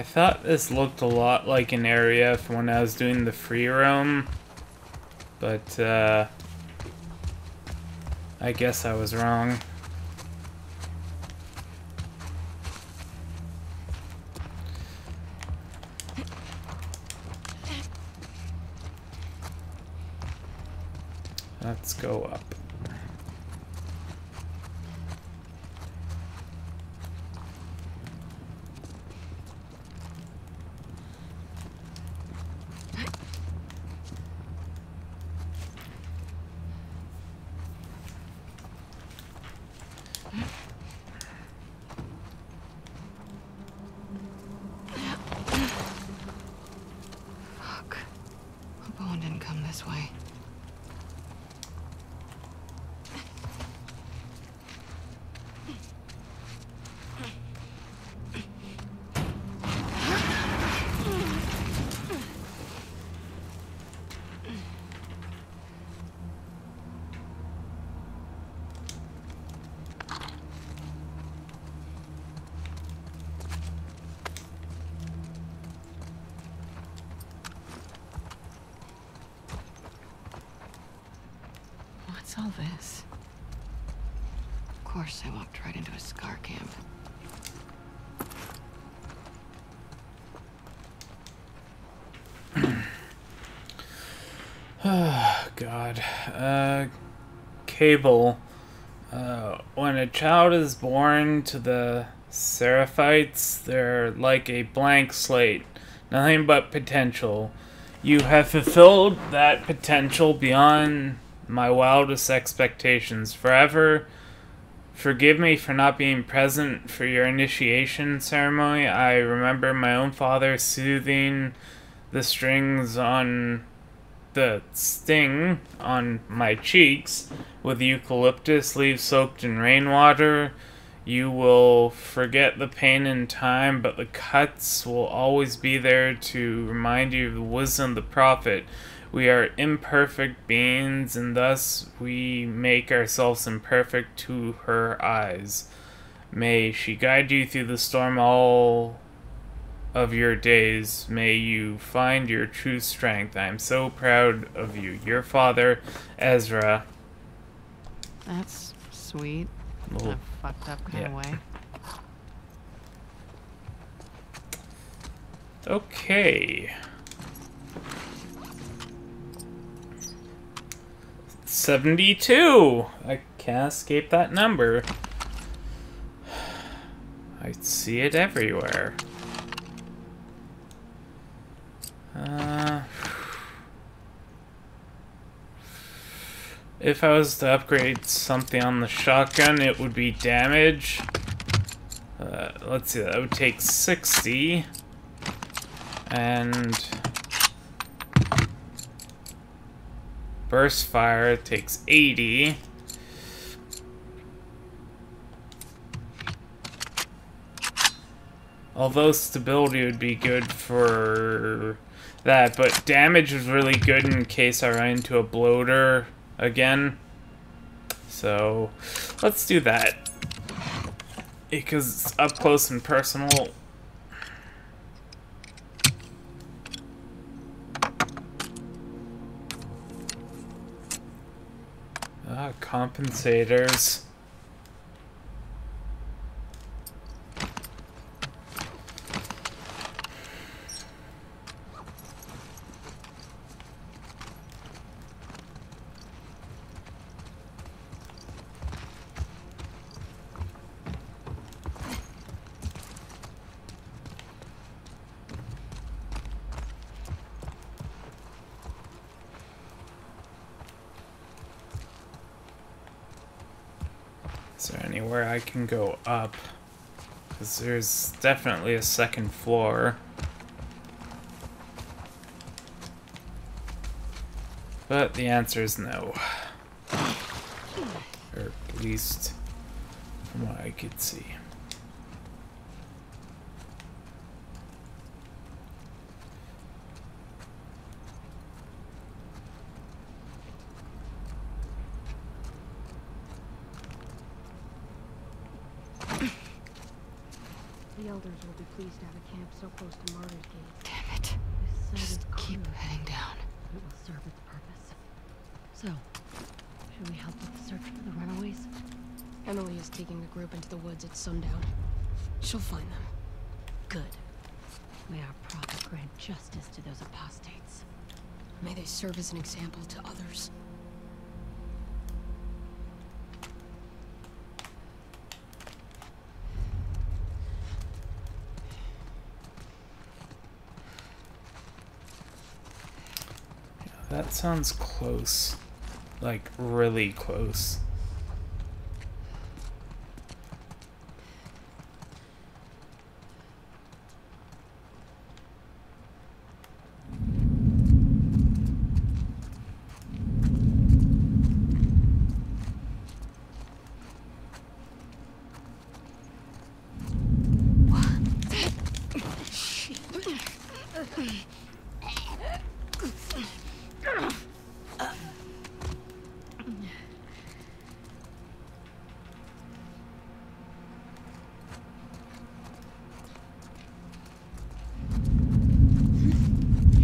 Thought this looked a lot like an area from when I was doing the free roam, but uh, I guess I was wrong. Let's go up. Fuck. Hope Owen didn't come this way. What's all this? Of course, I walked right into a scar camp. God. Uh, Cable. Uh, when a child is born to the Seraphites, they're like a blank slate. Nothing but potential. You have fulfilled that potential beyond my wildest expectations. Forever, forgive me for not being present for your initiation ceremony. I remember my own father soothing the strings on the sting on my cheeks with eucalyptus leaves soaked in rainwater. You will forget the pain in time, but the cuts will always be there to remind you of the wisdom of the prophet. We are imperfect beings, and thus we make ourselves imperfect to her eyes. May she guide you through the storm all of your days. May you find your true strength. I am so proud of you. Your father, Ezra. That's sweet. In a fucked up kind of way. Okay. Seventy-two. I can't escape that number. I see it everywhere. Uh, if I was to upgrade something on the shotgun, it would be damage. Uh, let's see, that would take 60. And burst fire takes 80. Although stability would be good for that, but damage is really good in case I run into a bloater again. So let's do that. Because it's up close and personal. Ah, compensators. Is there anywhere I can go up? Because there's definitely a second floor. But the answer is no. Or at least from what I could see. The elders will be pleased to have a camp so close to Martyr's Gate. Damn it. This site is Just keep heading down. It will serve its purpose. So, should we help with the search for the runaways? Emily is taking the group into the woods at sundown. She'll find them. Good. May our prophet grant justice to those apostates. May they serve as an example to others. That sounds close. Like, really close.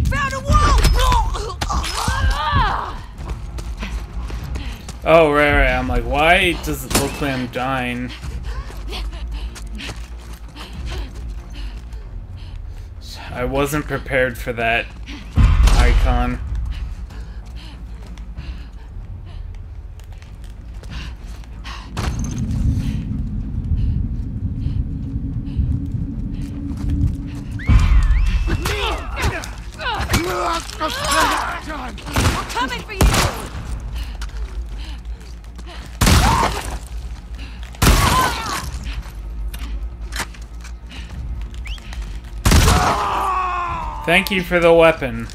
Found a wall! Oh, right, right. I'm like, why does it look like I'm dying? I wasn't prepared for that icon. Thank you for the weapon.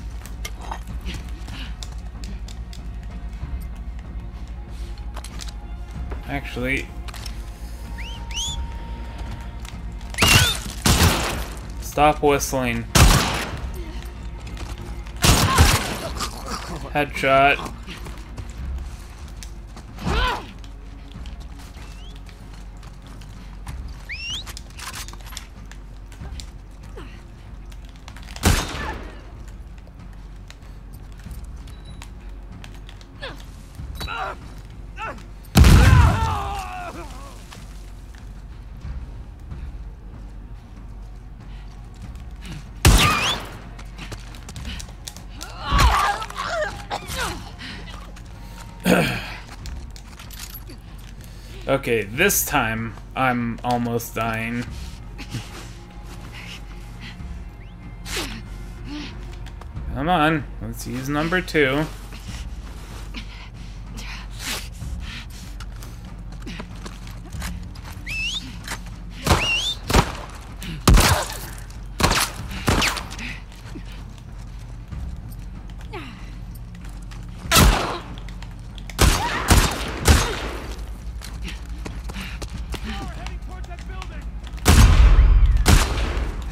Actually... Stop whistling. Headshot. Okay, this time I'm almost dying. Come on, let's use number two.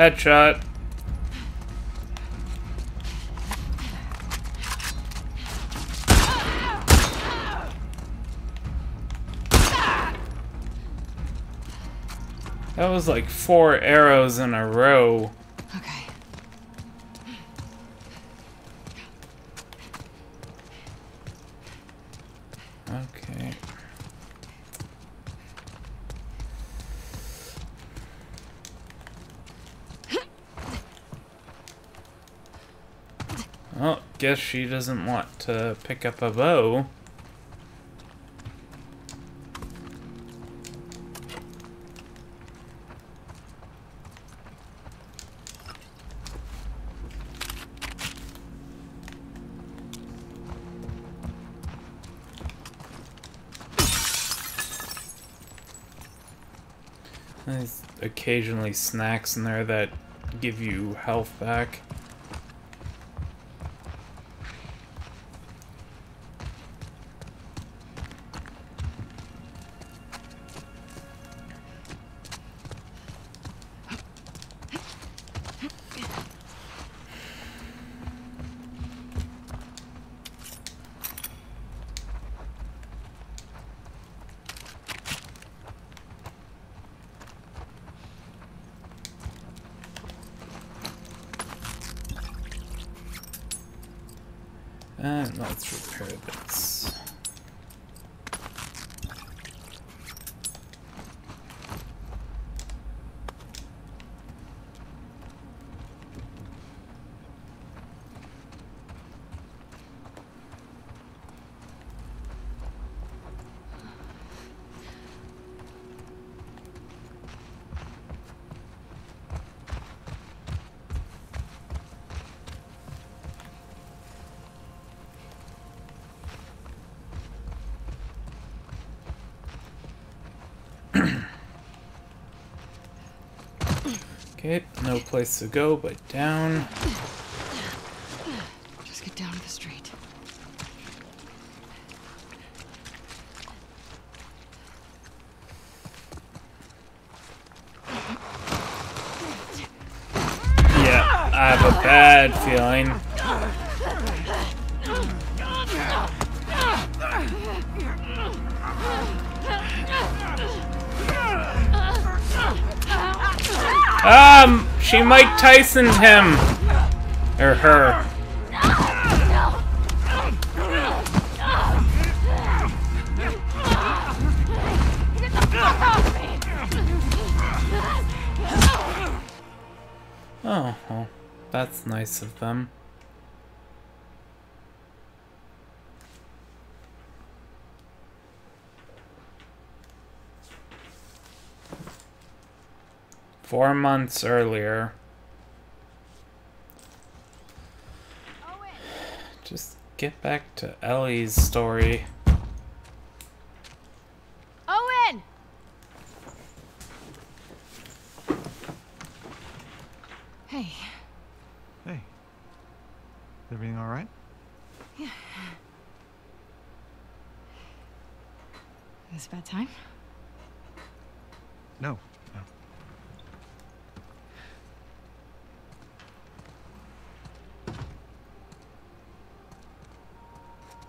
Headshot. That was like four arrows in a row. guess she doesn't want to pick up a bow. There's occasionally snacks in there that give you health back. Place to go but down. Just get down to the street. Yeah, I have a bad feeling. Um, she Mike Tyson him. Or her. Oh, well, that's nice of them. Four months earlier. Just get back to Ellie's story. Owen! Hey. Hey. Everything all right? Yeah. Is it about time? No. No.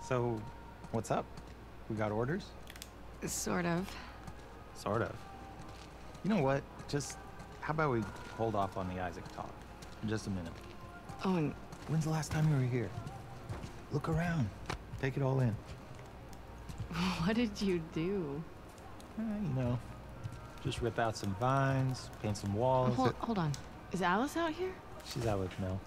So, what's up? We got orders? Sort of. Sort of. You know what? Just, how about we hold off on the Isaac talk? For just a minute. Owen, When's the last time you were here? Look around. Take it all in. what did you do? Eh, you know, just rip out some vines, paint some walls. Hold, hold on. Is Alice out here? She's out with Mel.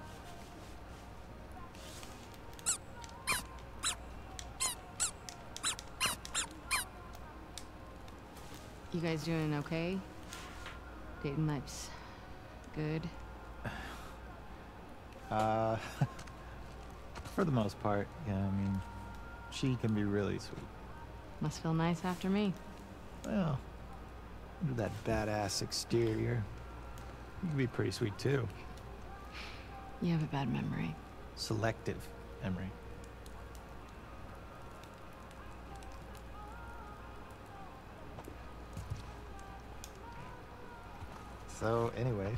You guys doing okay? Dating life's good. Uh, for the most part, yeah, I mean, she can be really sweet. Must feel nice after me. Well, under that badass exterior, you can be pretty sweet too. You have a bad memory. Selective memory. So, anyway.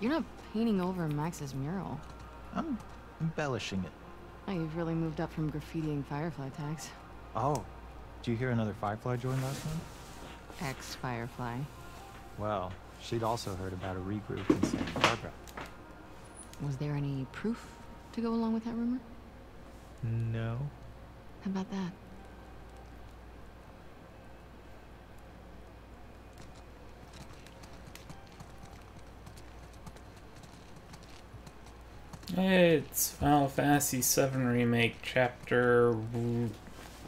You're not painting over Max's mural. I'm embellishing it. Oh, you've really moved up from graffitiing Firefly tags. Oh, did you hear another Firefly join last month? Ex-Firefly. Well, she'd also heard about a regroup in Santa Barbara. Was there any proof to go along with that rumor? No. How about that? It's Final Fantasy VII Remake Chapter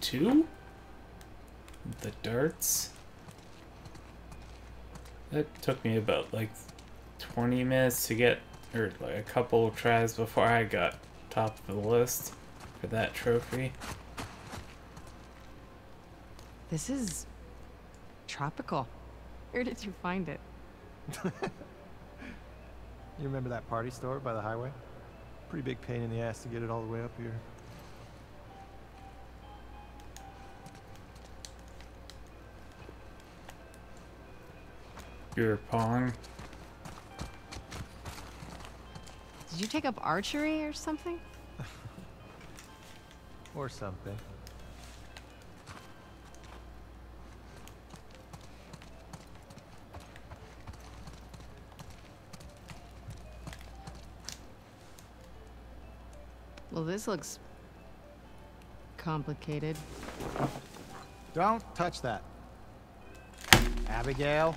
2? The Darts? That took me about like 20 minutes to get or like a couple tries before I got top of the list for that trophy. This is tropical. Where did you find it? You remember that party store by the highway? Pretty big pain in the ass to get it all the way up here. Beer pong. Did you take up archery or something? Or something. Well, this looks complicated. Don't touch that. Abigail?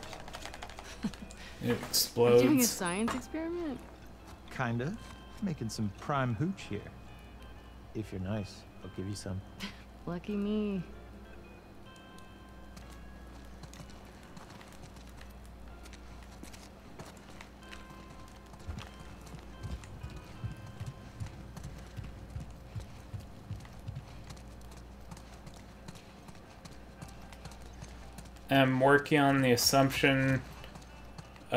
It Are you doing a science experiment? Kinda. Making some prime hooch here. If you're nice, I'll give you some. Lucky me. I'm working on the assumption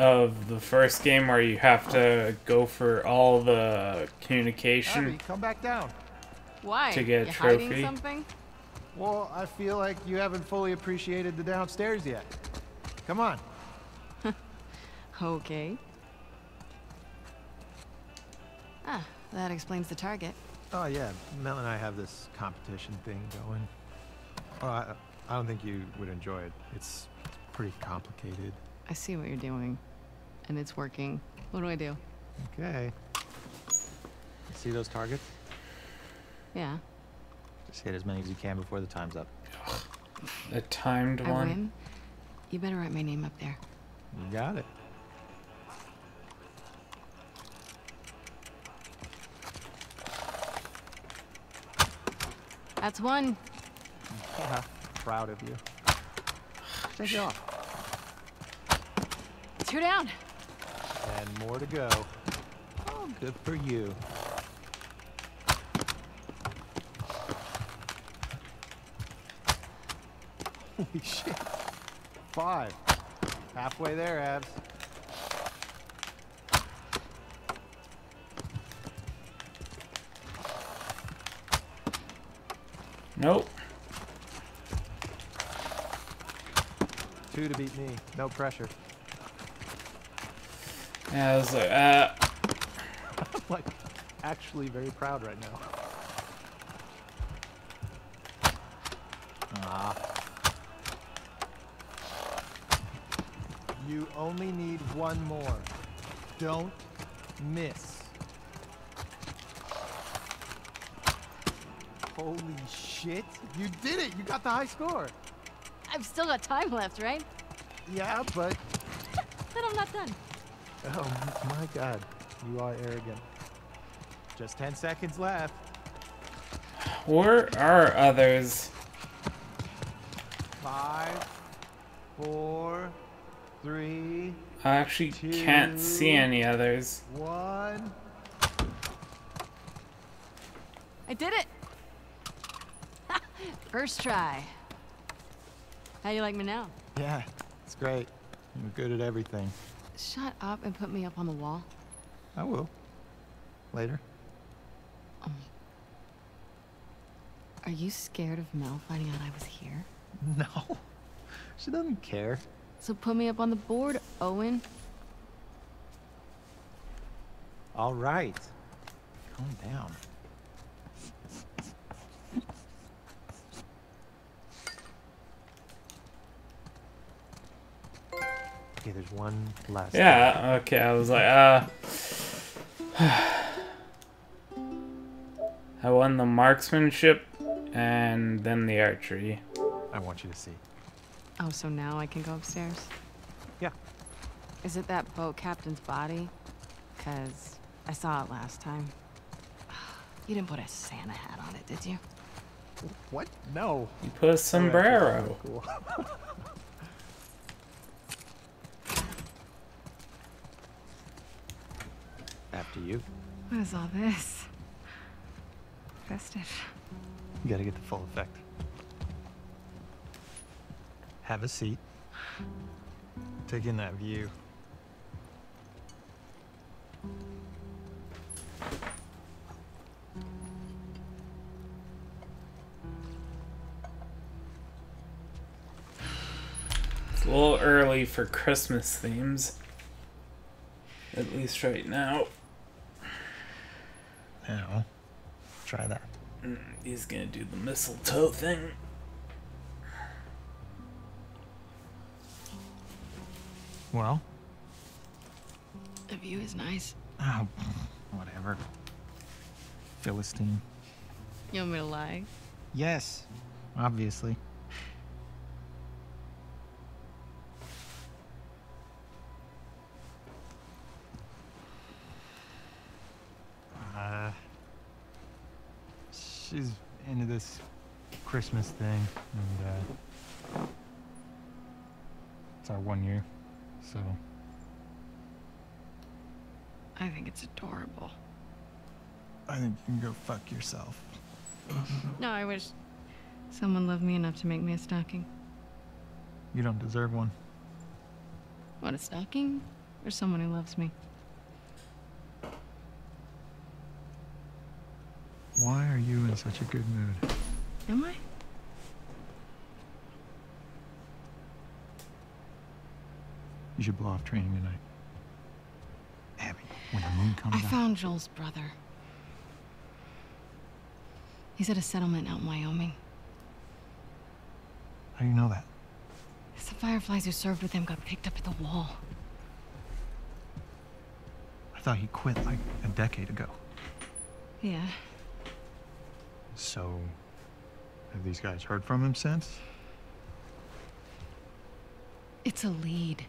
of the first game where you have to go for all the communication. Abby, come back down. Why? To get a you trophy? something? Well, I feel like you haven't fully appreciated the downstairs yet. Come on. Okay. Ah, that explains the target. Oh yeah, Mel and I have this competition thing going. Well, I, I don't think you would enjoy it. It's, it's pretty complicated. I see what you're doing, and it's working. What do I do? Okay. See those targets? Yeah, Just hit as many as you can before the time's up. A timed I one. win. You better write my name up there. You got it. That's one. Yeah, proud of you. Take it off. Two down. And more to go. Oh, good for you. Holy shit. Five. Halfway there, Abs. Nope. Two to beat me. No pressure. Yeah, I was like, uh, I'm like actually very proud right now. Ah. You only need one more. Don't miss. Holy shit. You did it. You got the high score. I've still got time left, right? Yeah, but Then I'm not done. Oh my god. You are arrogant. Just 10 seconds left. where are others? Five, four, three, I actually can't see any others. one. I did it! First try. How you like me now? Yeah, it's great. You're good at everything. Shut up and put me up on the wall. I will. Later. Um, are you scared of Mel finding out I was here? No. She doesn't care. So put me up on the board, Owen. All right. Calm down. Okay, there's one last. Yeah, okay, I was like, uh. I won the marksmanship and then the archery. I want you to see. Oh, so now I can go upstairs? Yeah. Is it that boat captain's body? Because I saw it last time. You didn't put a Santa hat on it, did you? What? No. You put a Oh, sombrero. Cool. Do you? What is all this? Festive. You gotta get the full effect. Have a seat. Take in that view. It's a little early for Christmas themes. At least right now. Now, try that. Mm, He's gonna do the mistletoe thing. Well, The view is nice. oh, whatever. Philistine. You want me to lie? Yes, obviously. Uh, she's into this Christmas thing, and uh, it's our one year, so I think it's adorable. I think you can go fuck yourself. No, I wish someone loved me enough to make me a stocking. You don't deserve one. What, a stocking? Or someone who loves me? Why are you in such a good mood? Am I? You should blow off training tonight. Abby, when the moon comes I out. found Joel's brother. He's at a settlement out in Wyoming. How do you know that? The fireflies who served with him got picked up at the wall. I thought he quit like a decade ago. Yeah. So, have these guys heard from him since? It's a lead.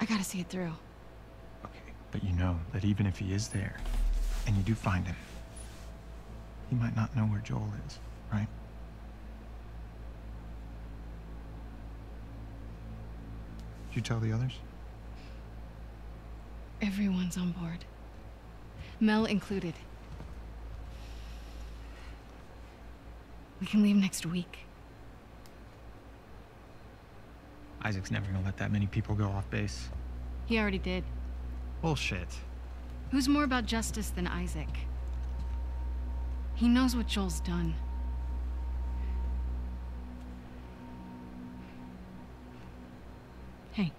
I gotta see it through. Okay, but you know that even if he is there, and you do find him, he might not know where Joel is, right? Did you tell the others? Everyone's on board. Mel included. We can leave next week. Isaac's never gonna let that many people go off base. He already did. Bullshit. Who's more about justice than Isaac? He knows what Joel's done. Hey.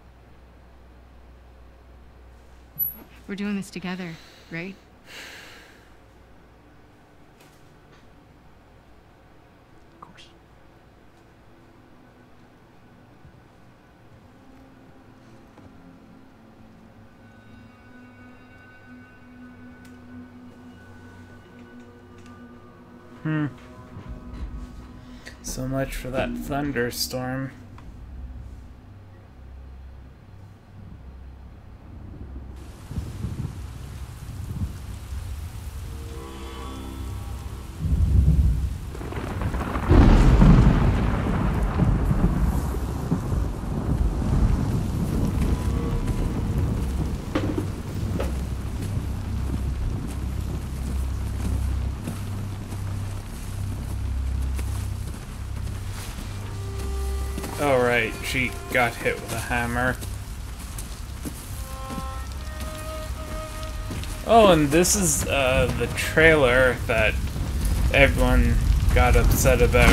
We're doing this together, right? Much for that thunderstorm. Got hit with a hammer. Oh, and this is uh, the trailer that everyone got upset about.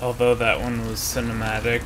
Although that one was cinematic.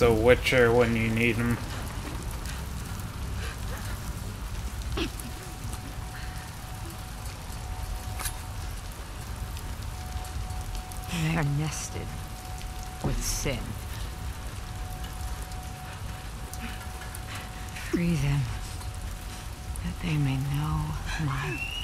the Witcher when you need him. They're nested with sin. Free them, that they may know my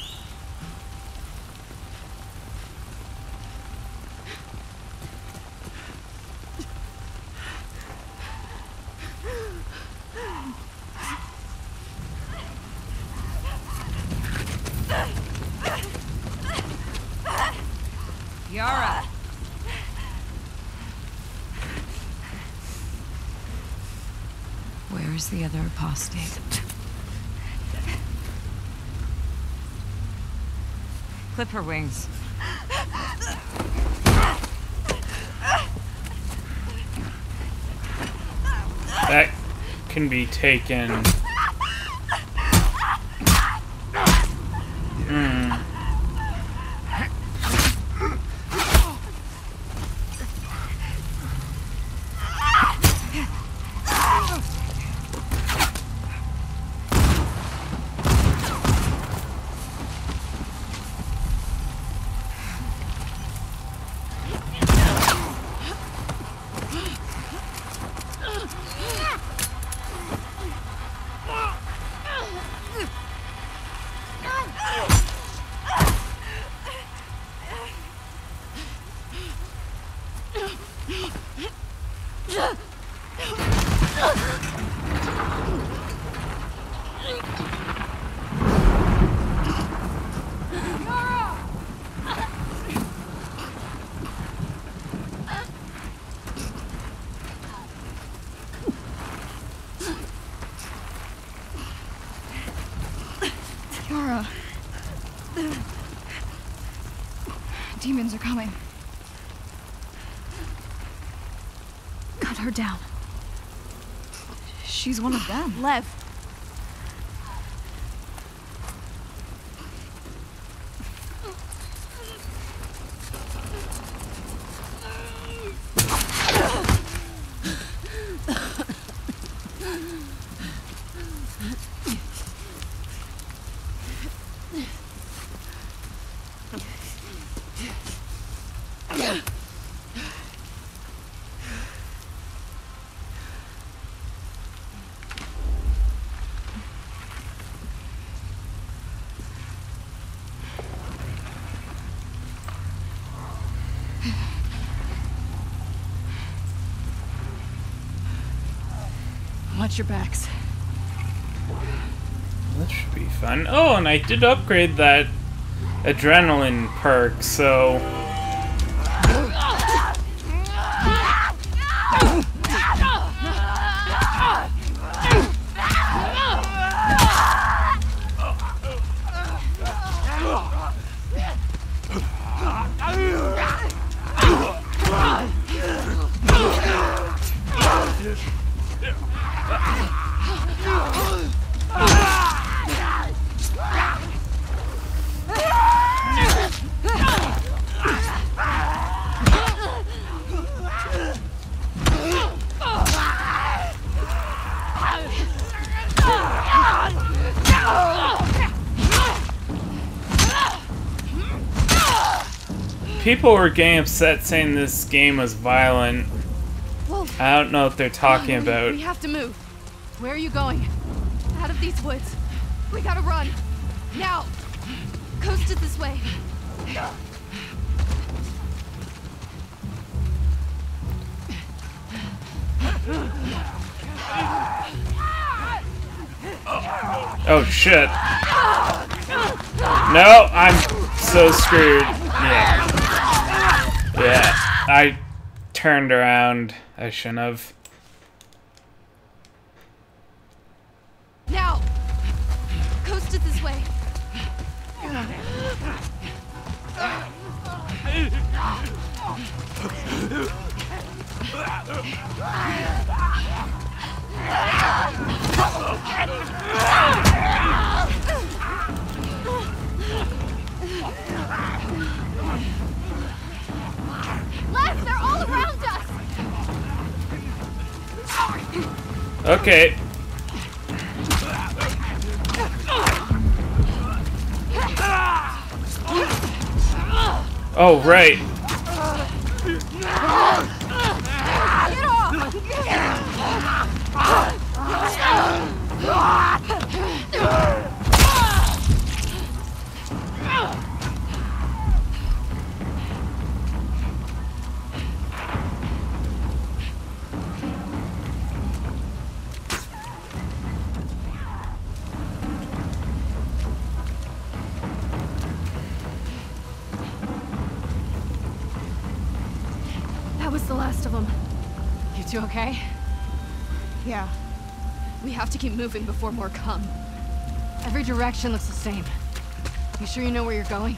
is the other apostate? Clip her wings. That can be taken. Hmm. Yara. Demons are coming. Cut her down. She's one of them. Lev. Your backs. That should be fun. Oh, and I did upgrade that adrenaline perk, so people were getting upset saying this game was violent. I don't know what they're talking about. We have to move. Where are you going? Out of these woods. We gotta run. Now. Coast it this way. Oh shit. No, I'm so screwed. Yeah. Yeah. I turned around. I shouldn't have. Right. Have to keep moving before more come. Every direction looks the same. You sure you know where you're going?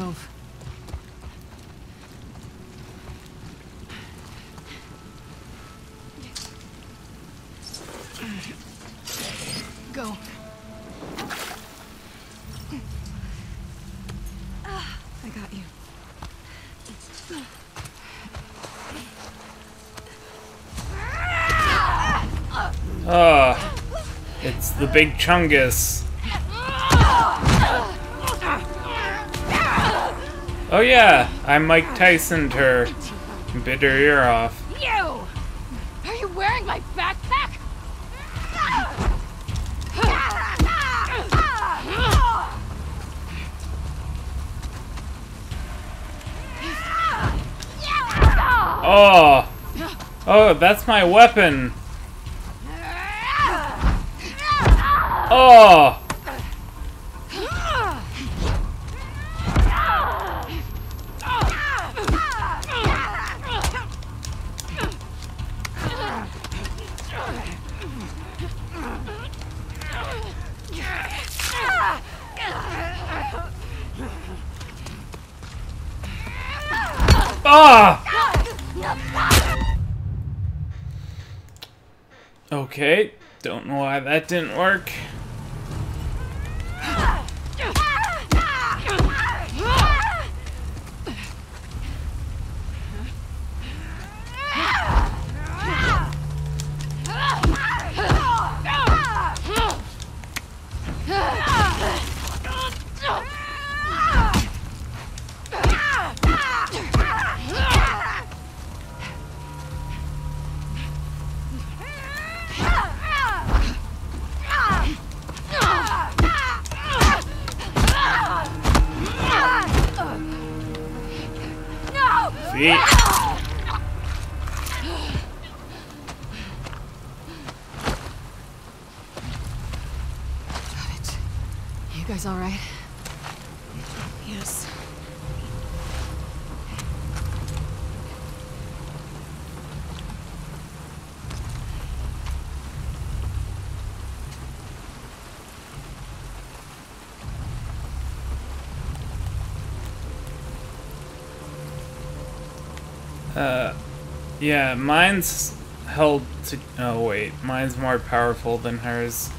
Move. Go. I got you. Ah, it's the big chungus. Oh yeah, I Mike Tysoned her. Bit her ear off. You! Are you wearing my backpack? Oh! Oh, that's my weapon! Oh! Didn't work. Mine's held to. Oh, wait. Mine's more powerful than hers.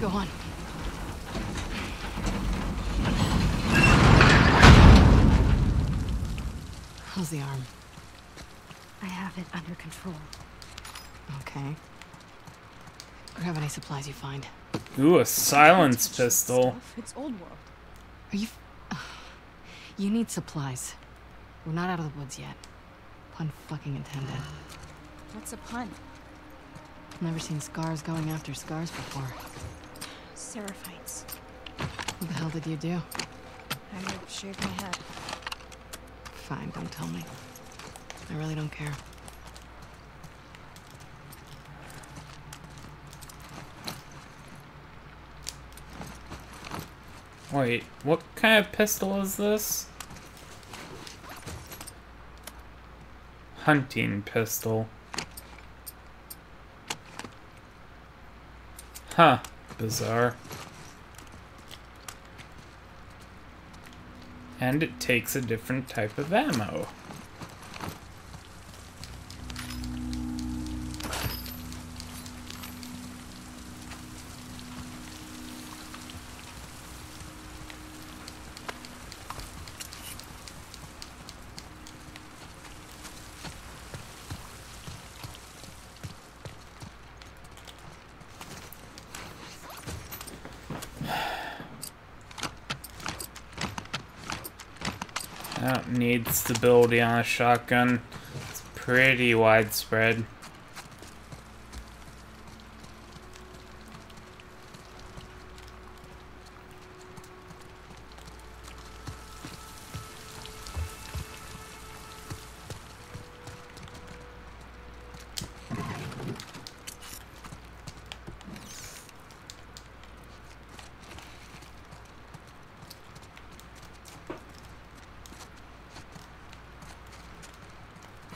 Go on. How's the arm? I have it under control. Okay. Grab any supplies you find. Ooh, a silence pistol. It's old world. Are you... You need supplies. We're not out of the woods yet. Pun fucking intended. What's a pun? Never seen scars going after scars before. Seraphites. What the hell did you do? I shaved my head. Fine, don't tell me. I really don't care. Wait, what kind of pistol is this? Hunting pistol. Huh. bizarre. And it takes a different type of ammo. I don't need stability on a shotgun. It's pretty widespread.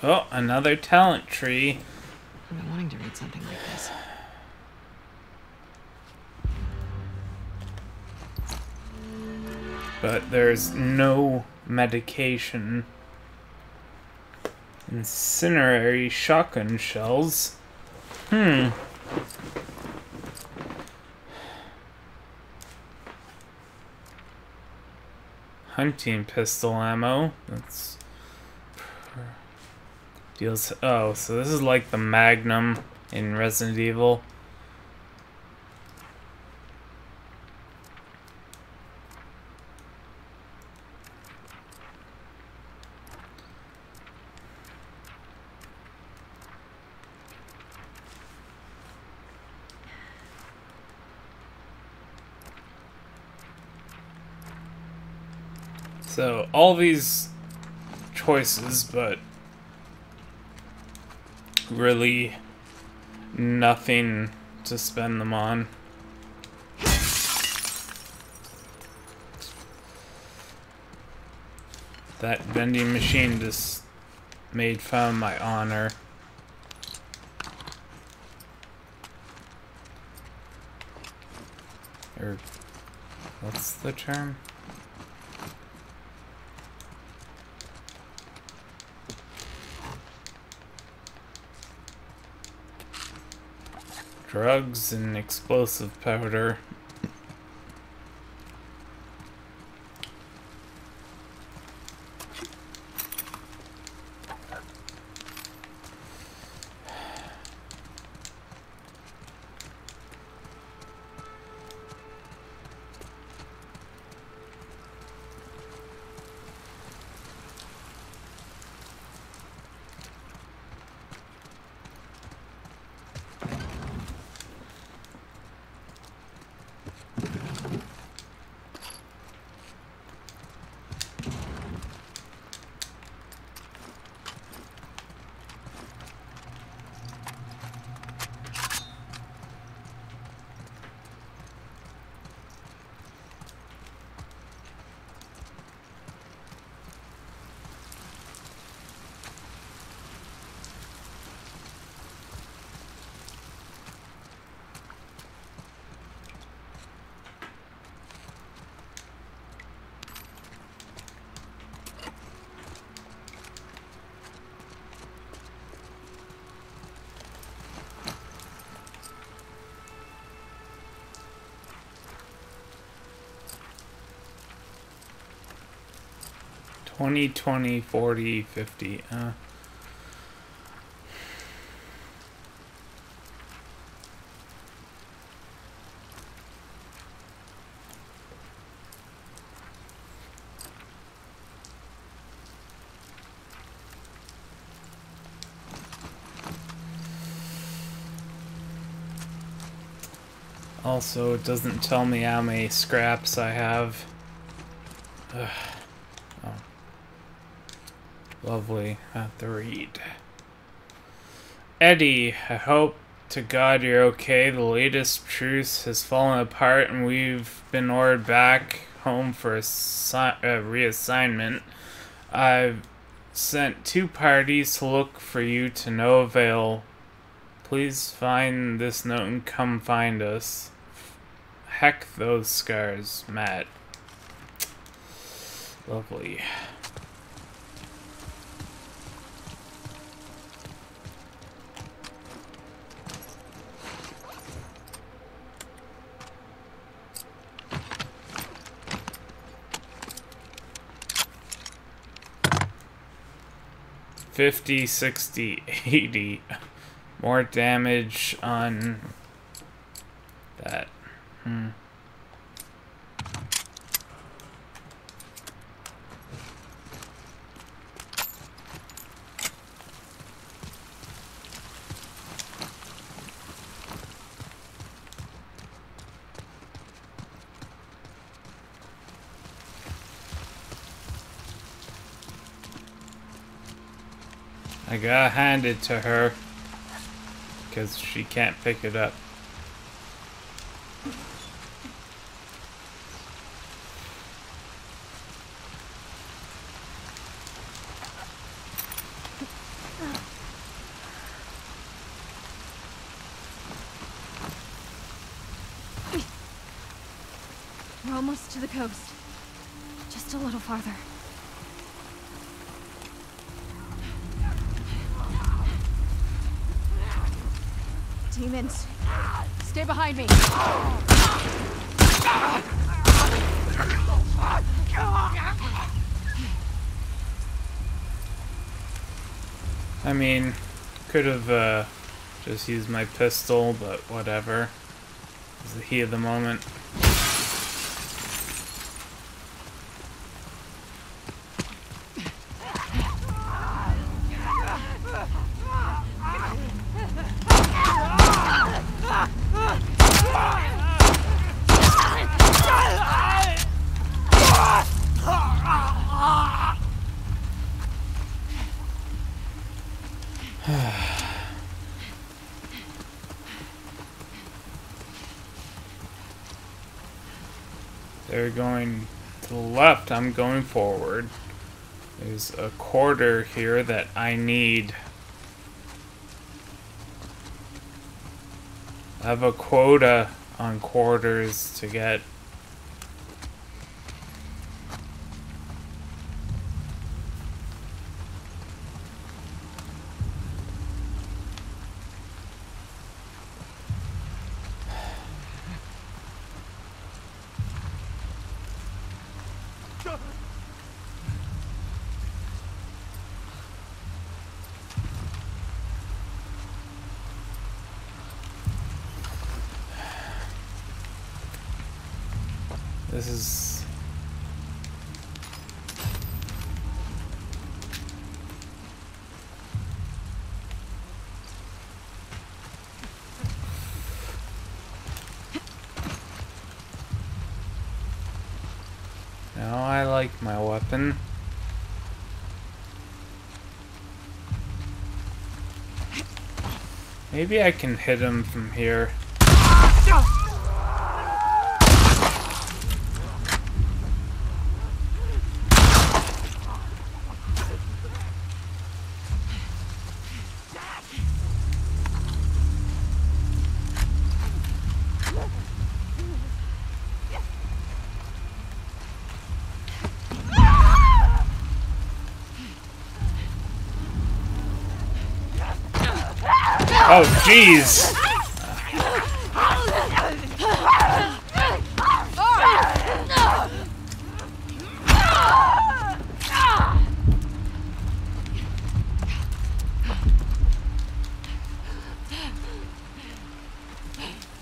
Oh, another talent tree. I've been wanting to read something like this. But there's no medication. Incendiary shotgun shells. Hmm. Hunting pistol ammo. That's deals. Oh, so this is like the Magnum in Resident Evil. So all these choices, but really nothing to spend them on. That vending machine just made fun of my honor. Or what's the term? Drugs and explosive powder. Twenty, twenty, forty, fifty. Uh. Also, it doesn't tell me how many scraps I have. Ugh. Lovely. Have to read. Eddie, I hope to God you're okay. The latest truce has fallen apart and we've been ordered back home for a reassignment. I've sent two parties to look for you to no avail. Please find this note and come find us. heck those scars, Matt. Lovely. Fifty, sixty, eighty. More damage on that. Hmm. I gotta hand it to her because she can't pick it up. We're almost to the coast. Just a little farther. Demons, stay behind me. I mean, could uh, just used my pistol, but whatever. It's the heat of the moment. They're going to the going forward. There's a quarter here that I need. I have a quota on quarters to get. This is Now I like Maybe I can hit him from here. Jeez.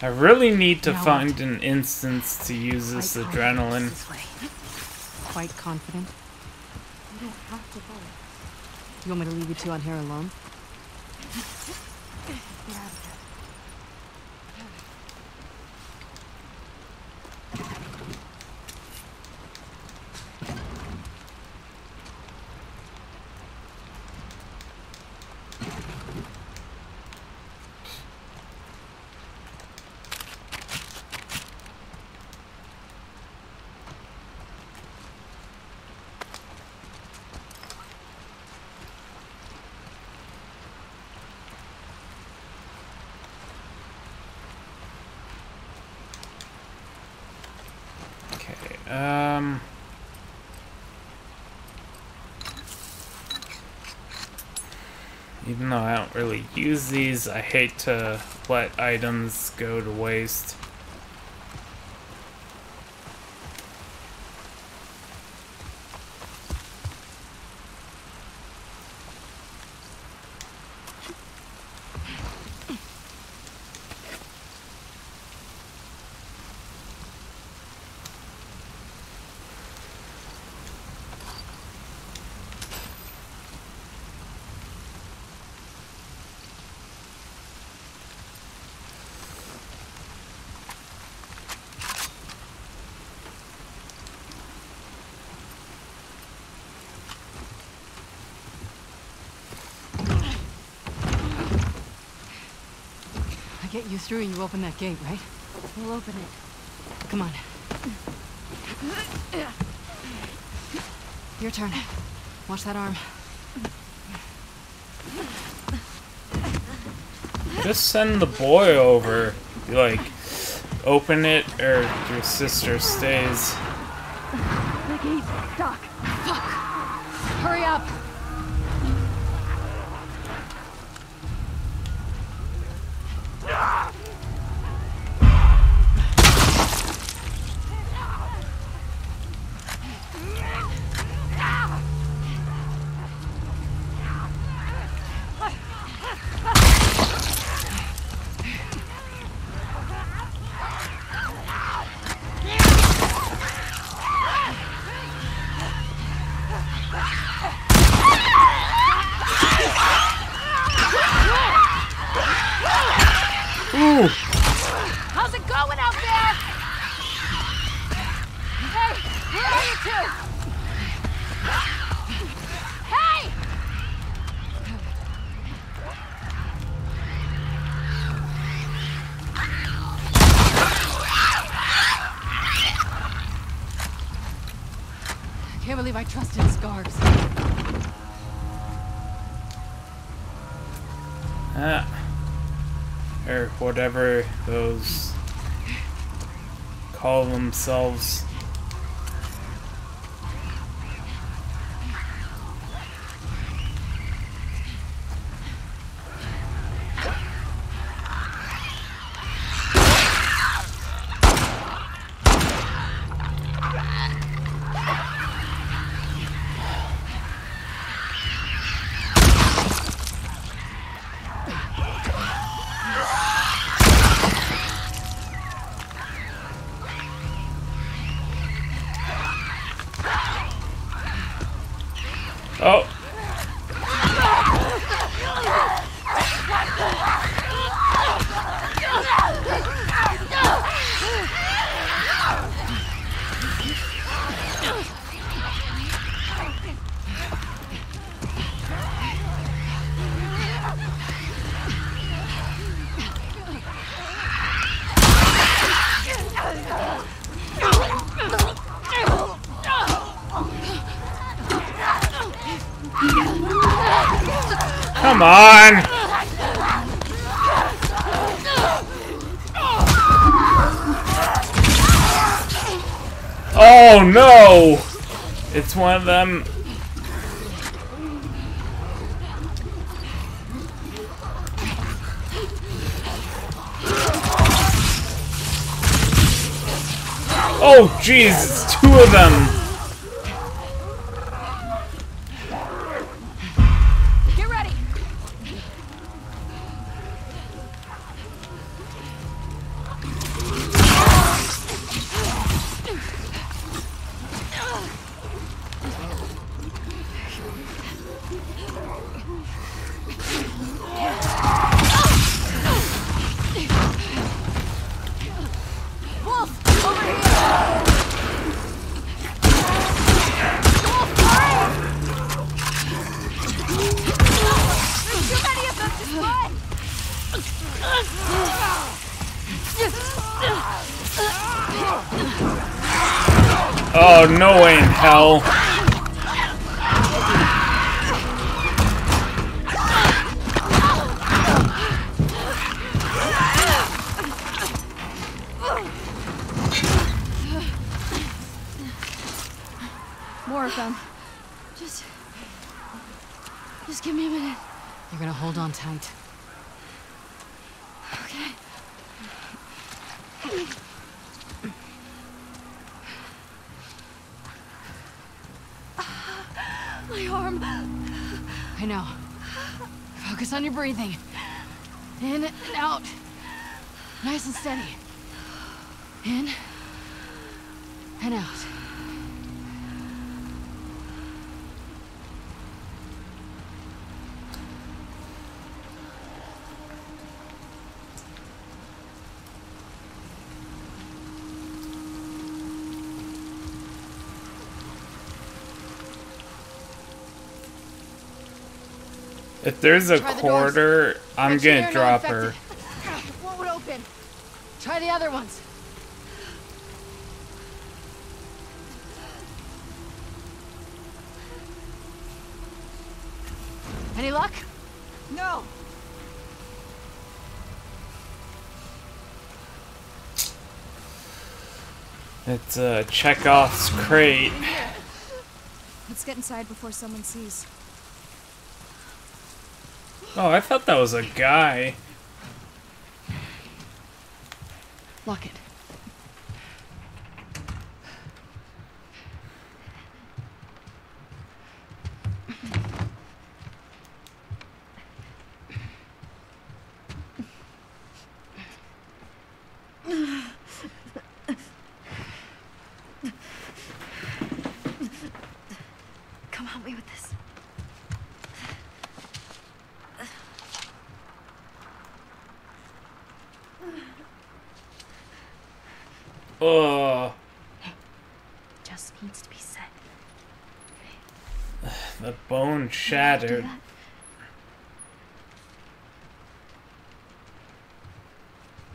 I really need to Now find an instance to use this Quite adrenaline. This. Quite confident. You don't have to go. You want me to leave you two on here alone? Really use these, I hate to let items go to waste. Get you through you open that gate, right? We'll open it. Come on. Your turn. Watch that arm. Just send the boy over. Like, open it, or your sister stays. Whatever those call themselves. Come on! Oh no! It's one of them. Oh jeez, it's two of them. If there's a Try doors. quarter, I'm Make gonna you're drop her. infected. One would open. Try the other ones. Any luck? No. It's uh, Chekhov's crate. Let's get inside before someone sees. Oh, I thought that was a guy. Lock it. Come help me with this. Oh, Just needs to be said. the bone shattered. that?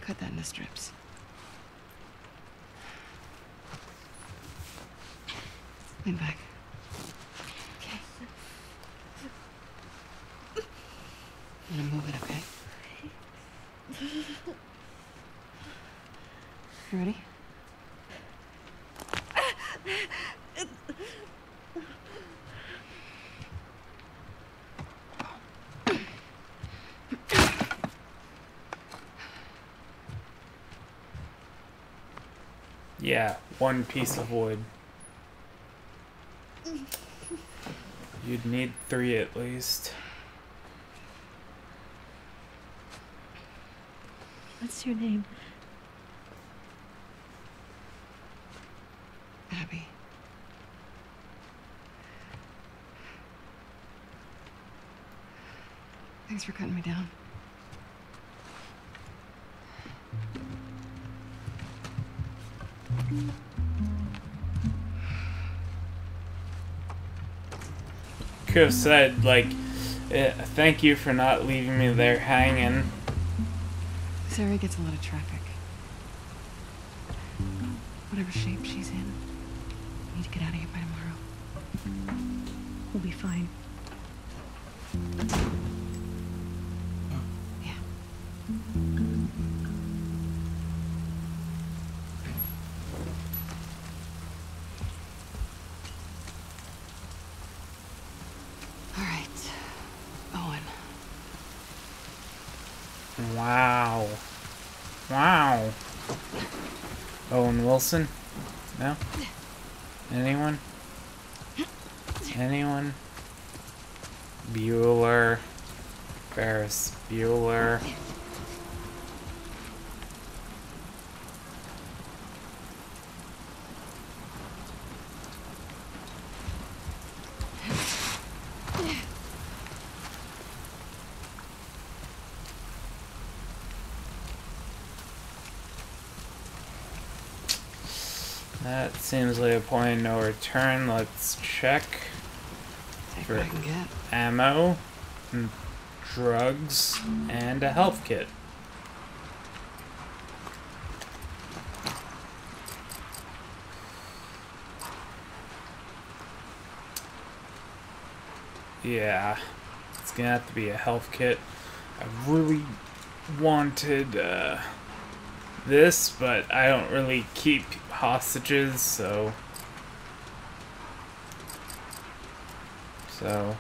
Cut that into strips. Lean back. Okay. I'm gonna move it, okay? You ready? Yeah, one piece of wood. You'd need three at least. What's your name? Abby. Thanks for cutting me down. Could have said, like, eh, thank you for not leaving me there hanging. This area gets a lot of traffic. Whatever shape she's in, we need to get out of here by tomorrow. We'll be fine. Owen Wilson? No? Anyone? Anyone? Bueller. Ferris Bueller. That seems like a point of no return. Let's check Take for I can get. ammo, and drugs, and a health kit. Yeah, it's gonna have to be a health kit. I really wanted uh, this, but I don't really keep hostages, so So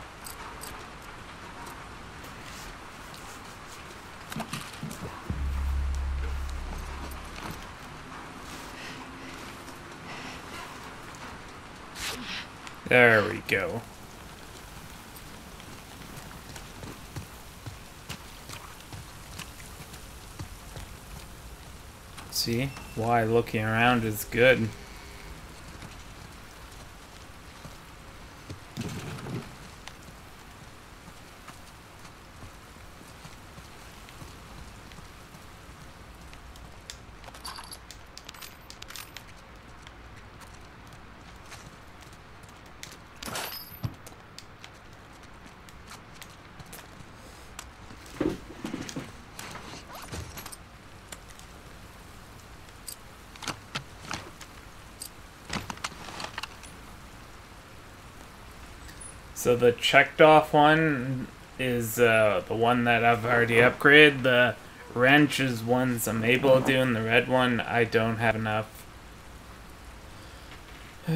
There we go. See? Why looking around is good. So the checked off one is uh, the one that I've already upgraded. The wrench is ones I'm able to do, and the red one I don't have enough.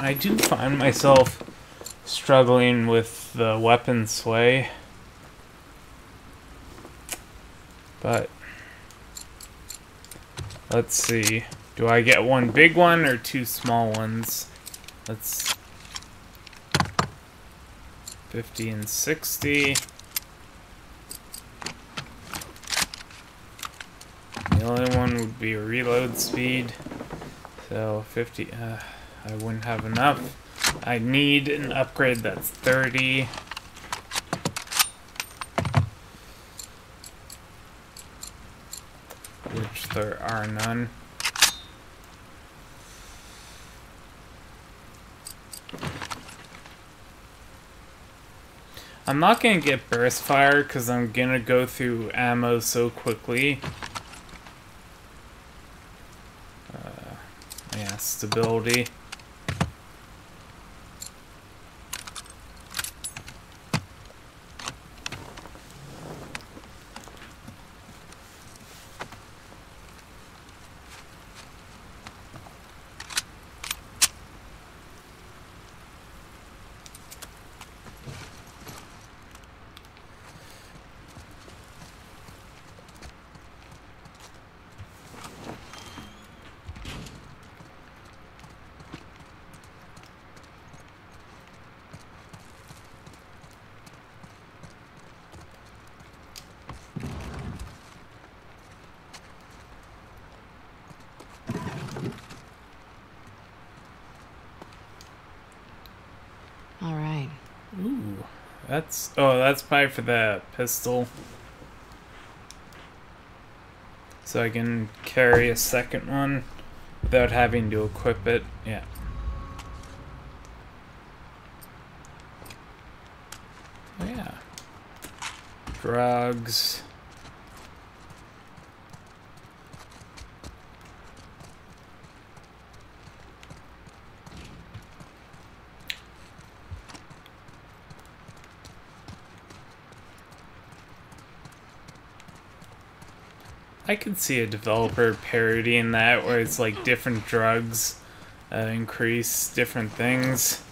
I do find myself struggling with the weapon sway. But let's see. Do I get one big one or two small ones? Let's 50 and 60. The only one would be reload speed. So 50, uh, I wouldn't have enough. I need an upgrade that's 30. Which there are none. I'm not gonna get burst fire because I'm gonna go through ammo so quickly. Uh, yeah, stability. Oh, that's probably for the pistol. So I can carry a second one without having to equip it. Yeah. Yeah. Drugs. I could see a developer parodying that where it's like different drugs uh, increase different things.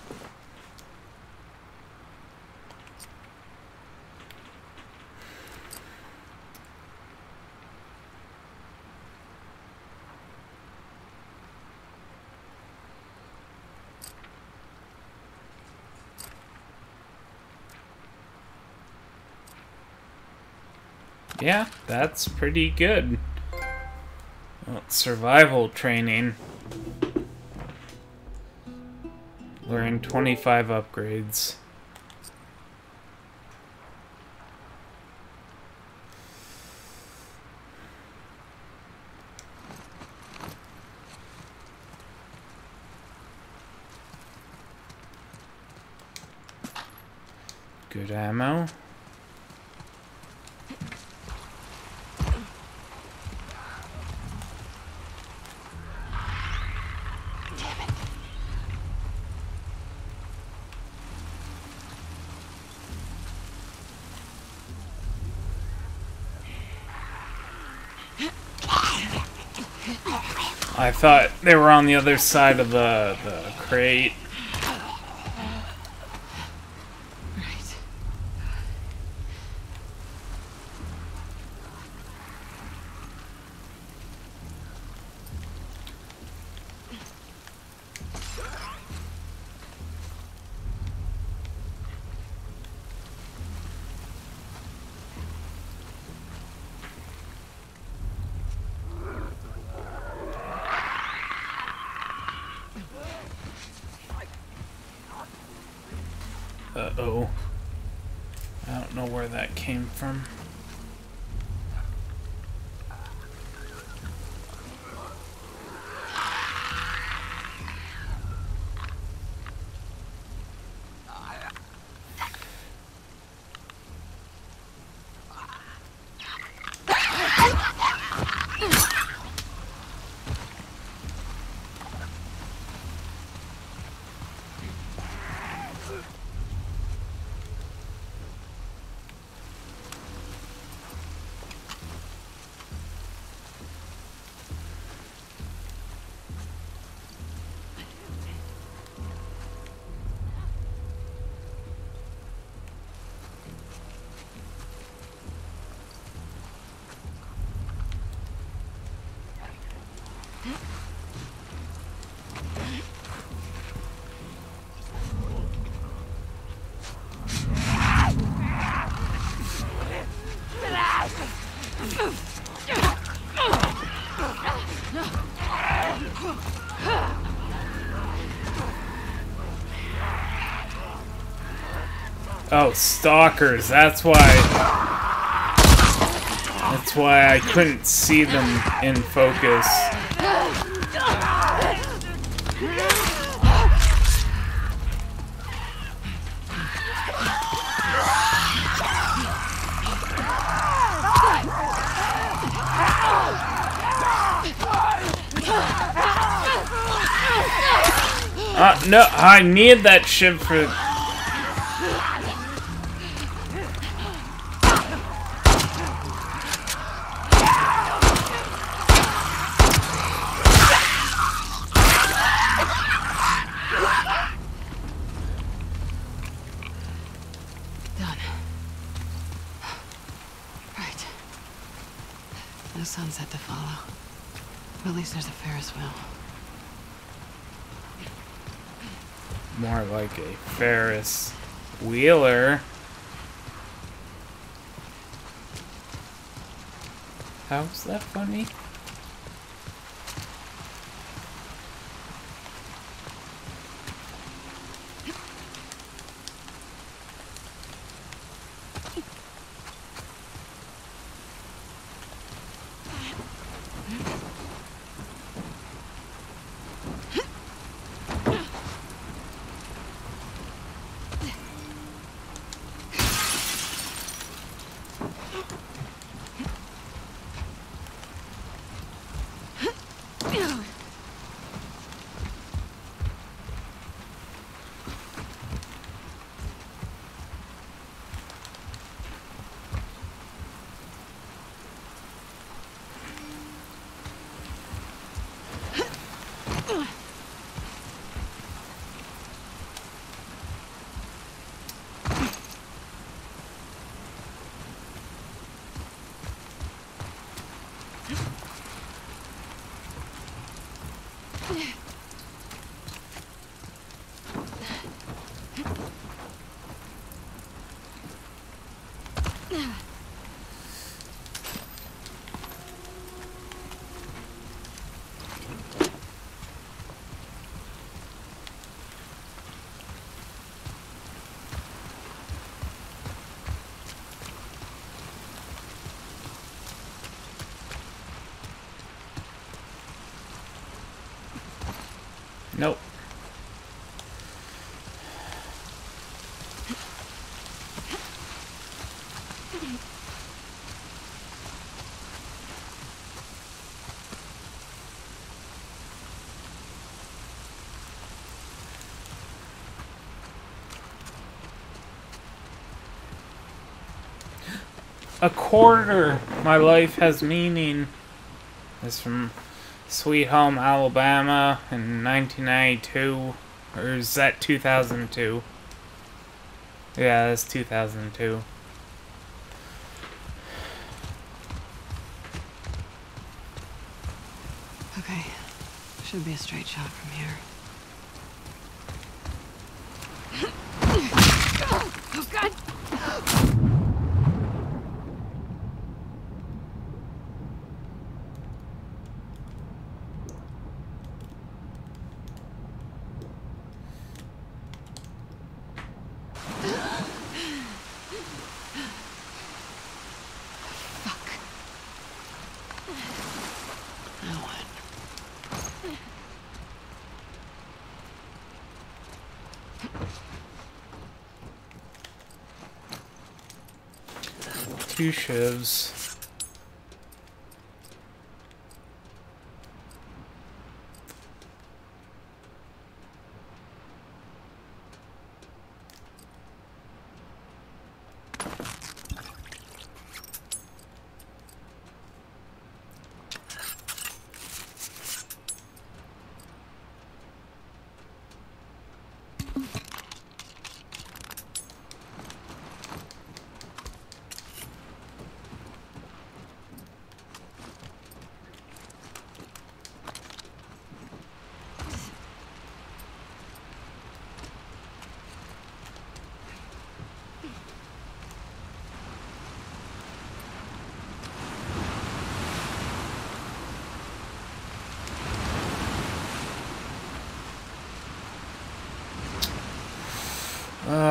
Yeah, that's pretty good. Well, survival training. Learn 25 upgrades. Good ammo. I thought they were on the other side of the, the crate. Where that came from. Oh, stalkers. That's why. That's why I couldn't see them in focus. Uh, no, I need that ship for A quarter. My life has meaning. Is from Sweet Home Alabama in 1992. Or is that 2002? Yeah, that's 2002. Okay. Should be a straight shot from here. Oh, God! That one. Two shivs.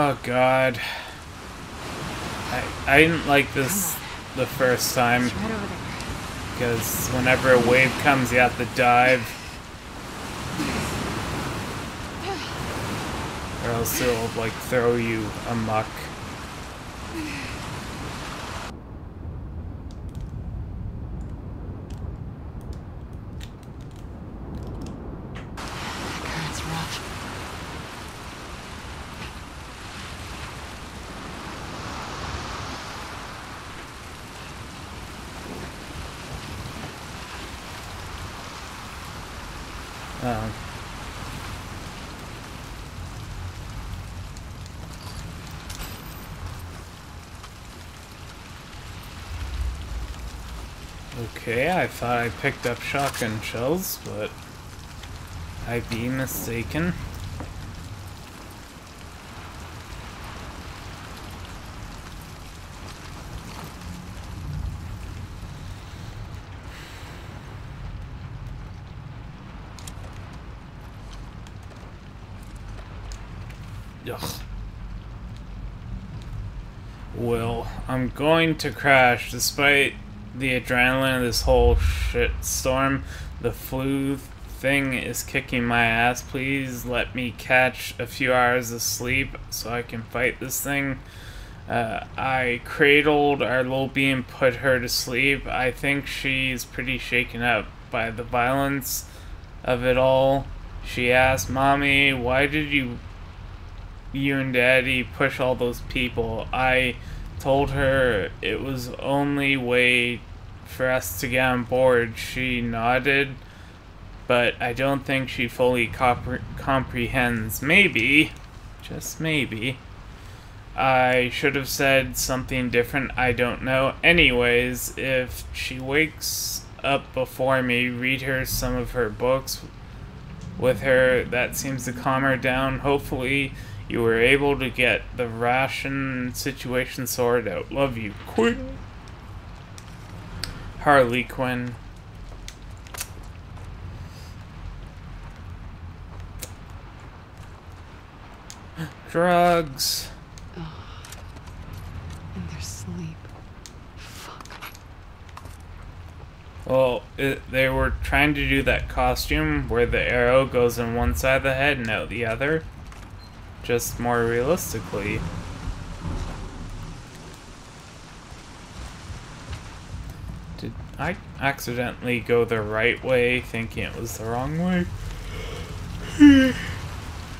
Oh god. I I didn't like this the first time It's right over there. because whenever a wave comes, you have to dive, or else it'll like throw you amok. Current's rough. Um, okay, I thought I picked up shotgun shells, but I'd be mistaken. Ugh. Well, I'm going to crash despite the adrenaline of this whole shit storm. The flu thing is kicking my ass. Please let me catch a few hours of sleep so I can fight this thing. Uh, I cradled our little bee and put her to sleep. I think she's pretty shaken up by the violence of it all. She asked, Mommy, why did you you and daddy push all those people. I told her it was only way for us to get on board. She nodded, but I don't think she fully compre- comprehends. Maybe, just maybe. I should have said something different. I don't know. Anyways, if she wakes up before me, read her some of her books with her. That seems to calm her down. Hopefully, you were able to get the ration situation sorted out. Love you, Quinn. Harley Quinn. Drugs. In their sleep. Fuck. Well, it, they were trying to do that costume where the arrow goes in one side of the head and out the other. Just more realistically. Did I accidentally go the right way thinking it was the wrong way?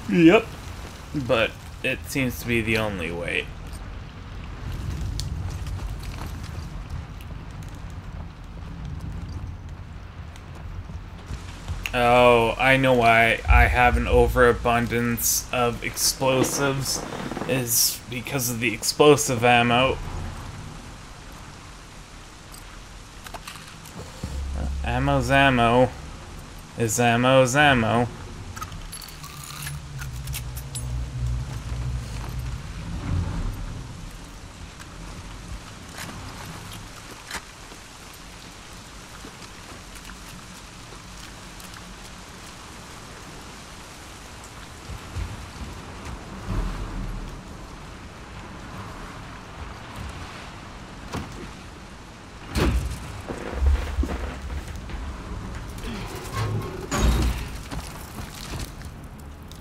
yep. But it seems to be the only way. Oh, I know why I have an overabundance of explosives is because of the explosive ammo. Ammo's ammo is ammo's ammo.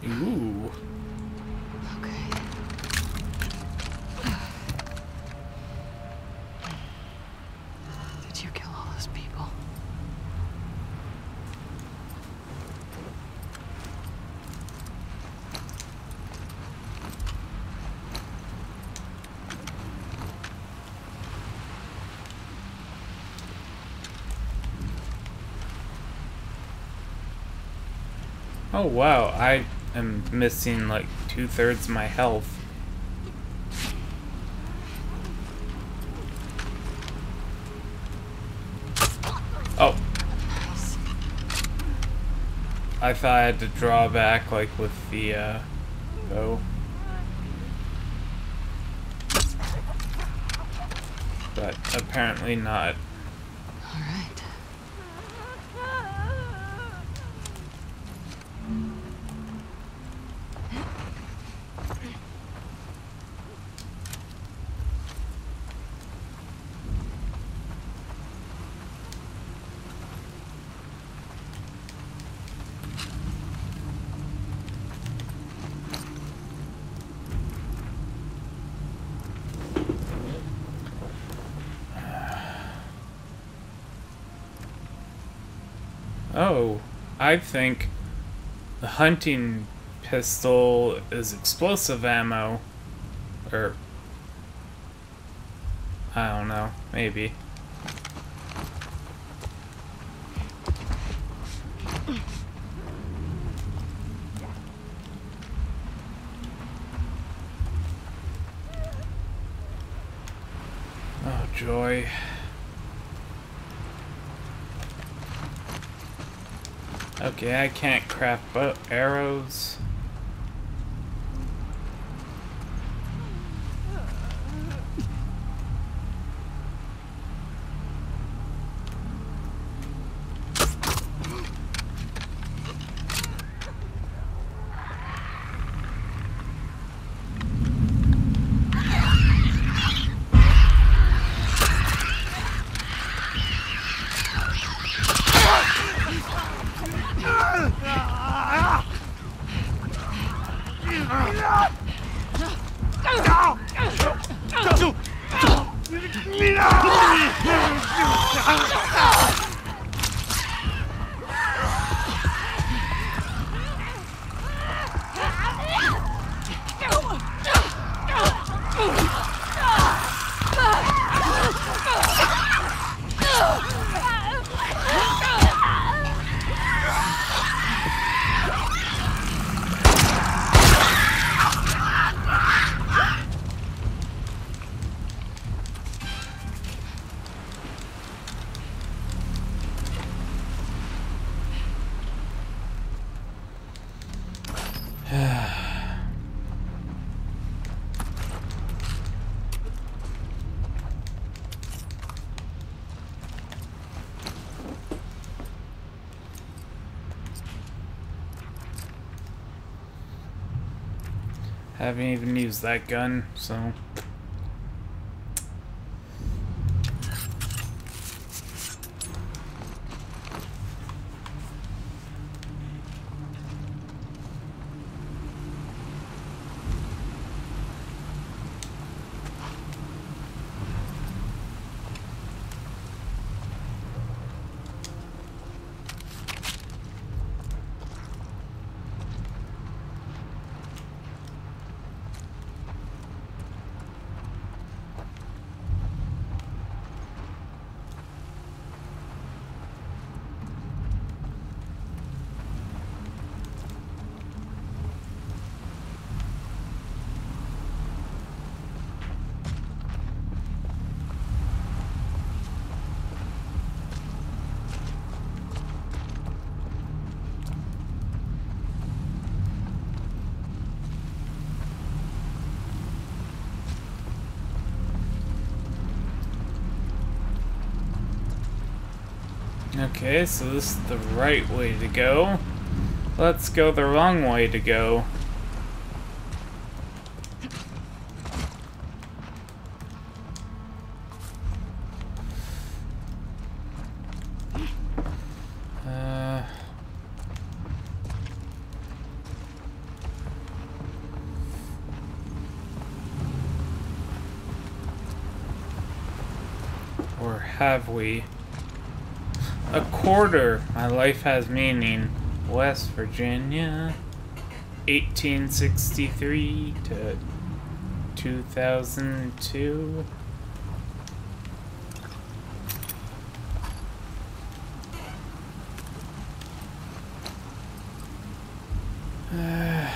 Ooh. Okay. Did you kill all those people? Oh wow, I am missing like two thirds of my health. Oh. I thought I had to draw back like with the uh, bow. But apparently not. Oh, I think the hunting pistol is explosive ammo. Or. I don't know. Maybe. Oh, joy. Okay, I can't craft arrows. I haven't even used that gun, so. Okay, so this is the right way to go. Let's go the wrong way to go. Uh... Or have we? Quarter. My life has meaning. West Virginia. 1863 to 2002. Uh,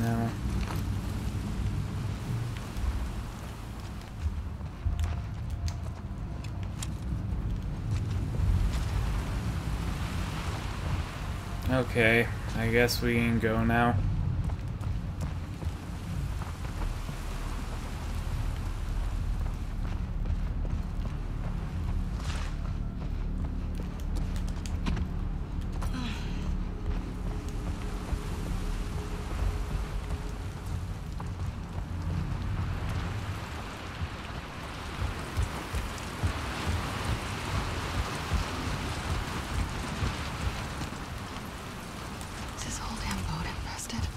no. Okay, I guess we can go now. Is this whole damn boat infested?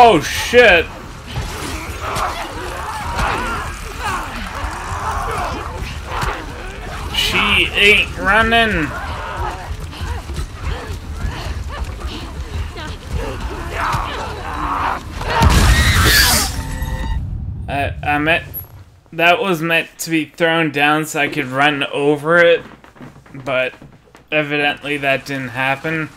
Oh shit! She ain't running! I, I meant that was meant to be thrown down so I could run over it, but evidently that didn't happen.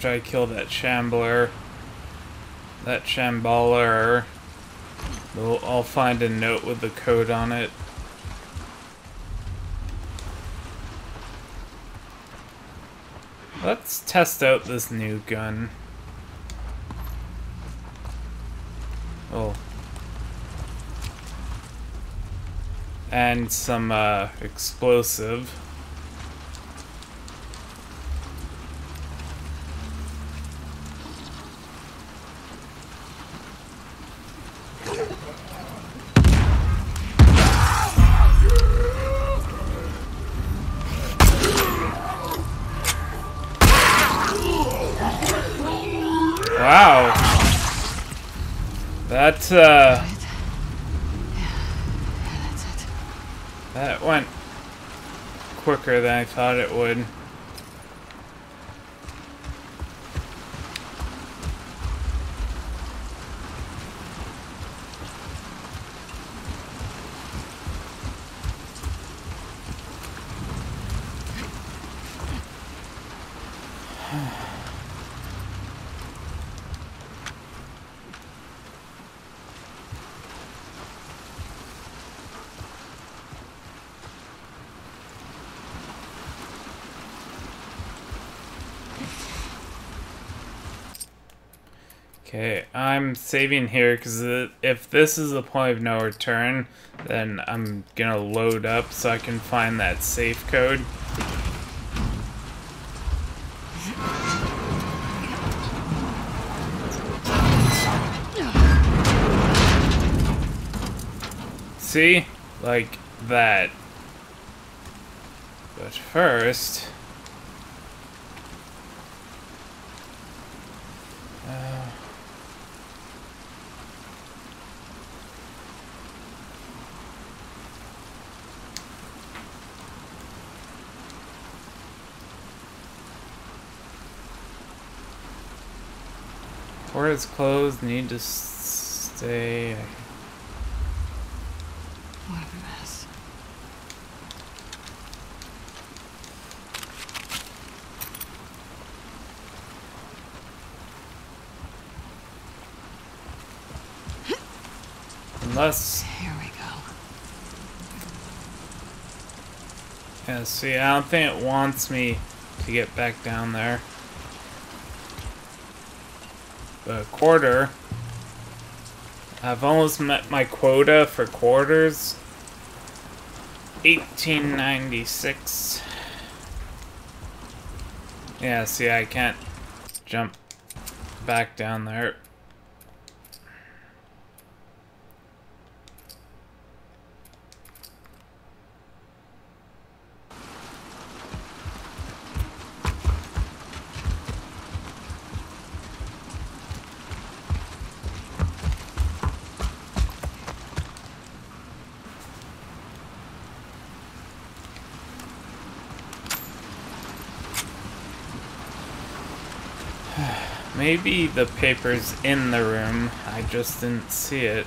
After I kill that shambler, that shamballer, we'll, I'll find a note with the code on it. Let's test out this new gun. Oh. And some uh, explosive. That, uh... That went quicker than I thought it would. Okay, I'm saving here because if this is the point of no return, then I'm gonna load up so I can find that safe code. See? Like that. But first... Uh, Door is closed. Need to stay. What a mess. Unless. Here we go. Yeah, see, I don't think it wants me to get back down there. The quarter. I've almost met my quota for quarters. 1896. Yeah, see, I can't jump back down there. Maybe the paper's in the room. I just didn't see it.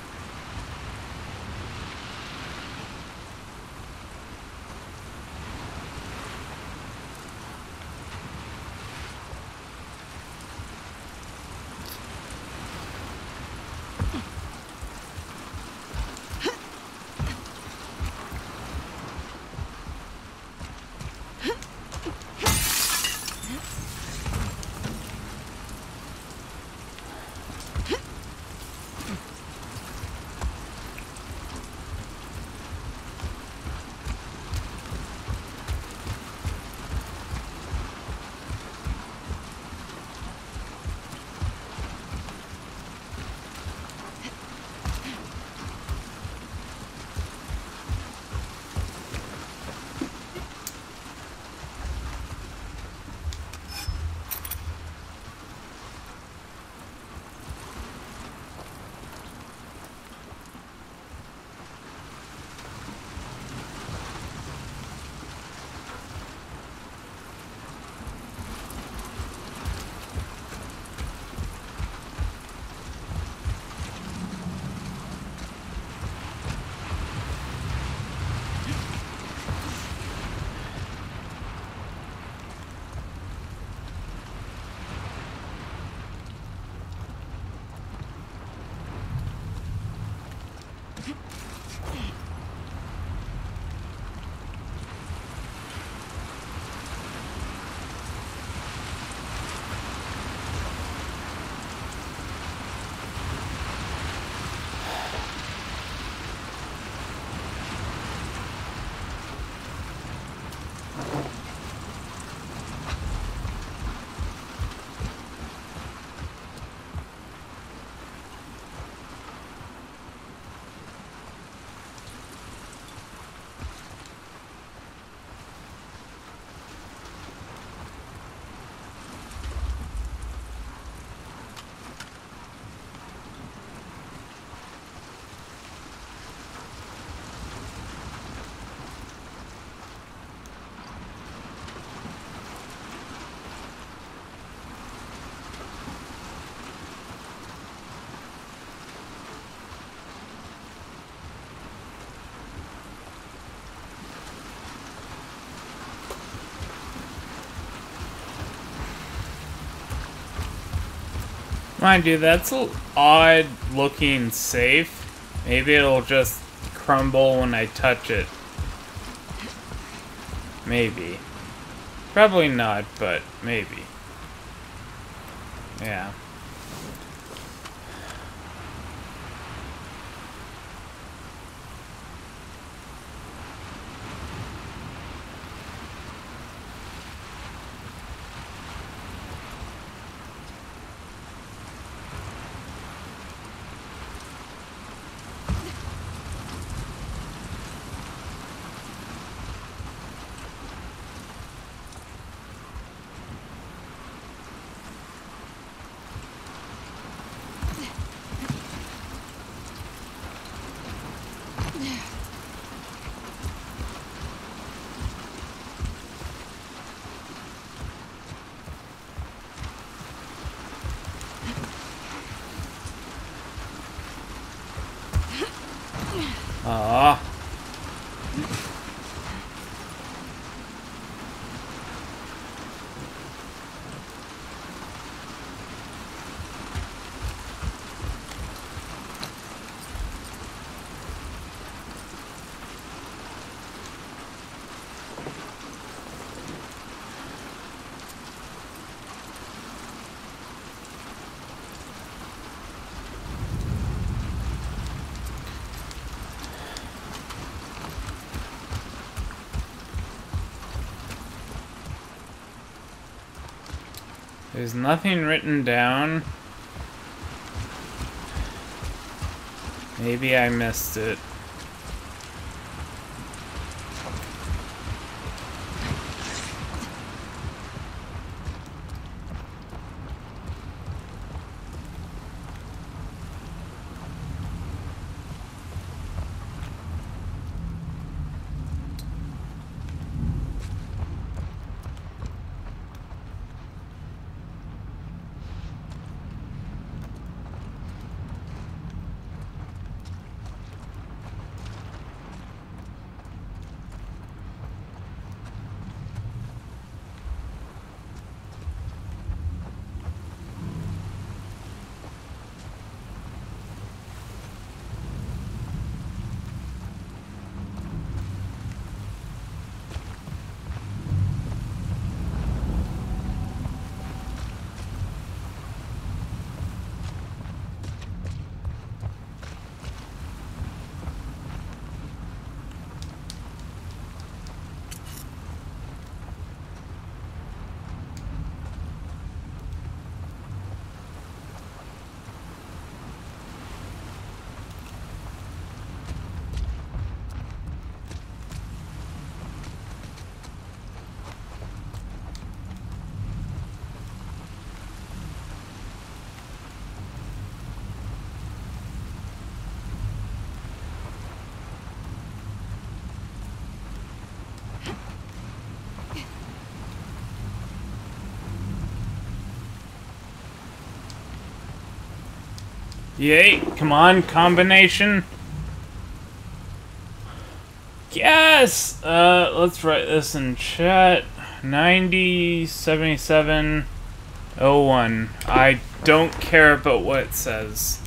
Mind you, that's an odd looking safe. Maybe it'll just crumble when I touch it. Maybe. Probably not, but maybe. Yeah. Aw. There's nothing written down. Maybe I missed it. Yay, come on, combination. Yes! Uh, let's write this in chat. 90, 77, 01. I don't care about what it says.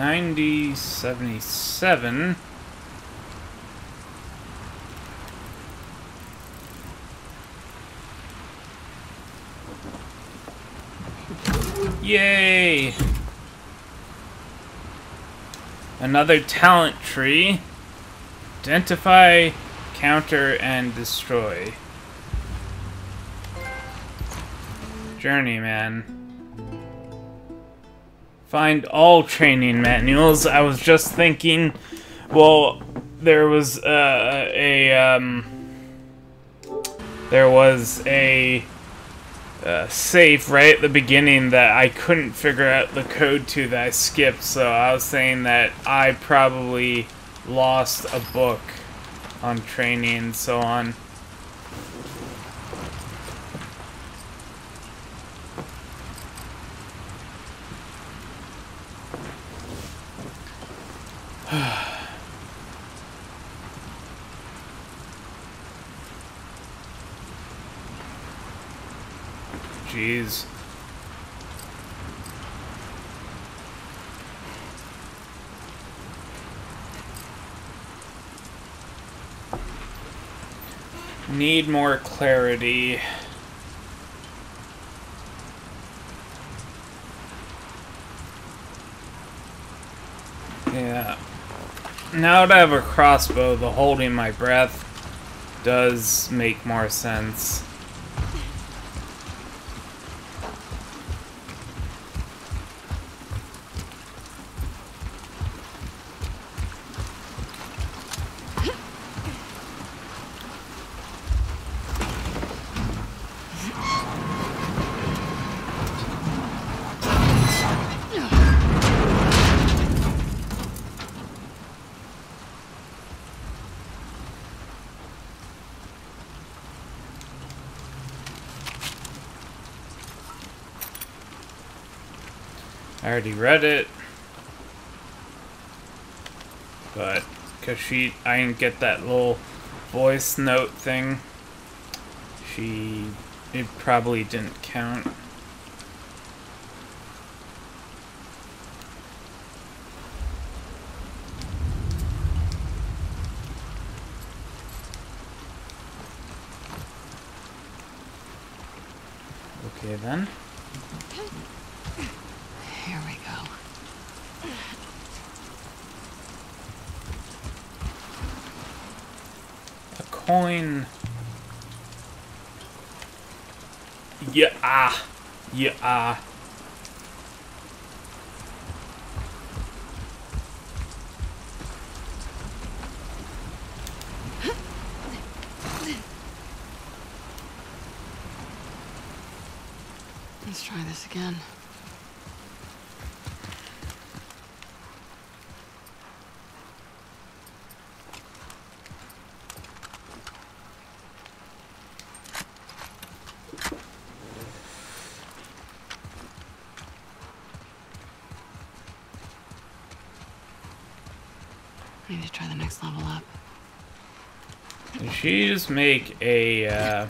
Ninety seventy-seven. Yay! Another talent tree. Identify, counter, and destroy. Journeyman. Find all training manuals. I was just thinking, well, there was uh, a um, there was a uh, safe right at the beginning that I couldn't figure out the code to that I skipped. So I was saying that I probably lost a book on training and so on. Jeez. Need more clarity. Yeah. Now that I have a crossbow, the holding my breath does make more sense. Already read it. But, cause she, I didn't get that little voice note thing. She, it probably didn't count. Okay then. Here we go. A coin. Yeah, ah. Yeah, ah. Let's try this again. I need to try the next level up. Did she just make a uh,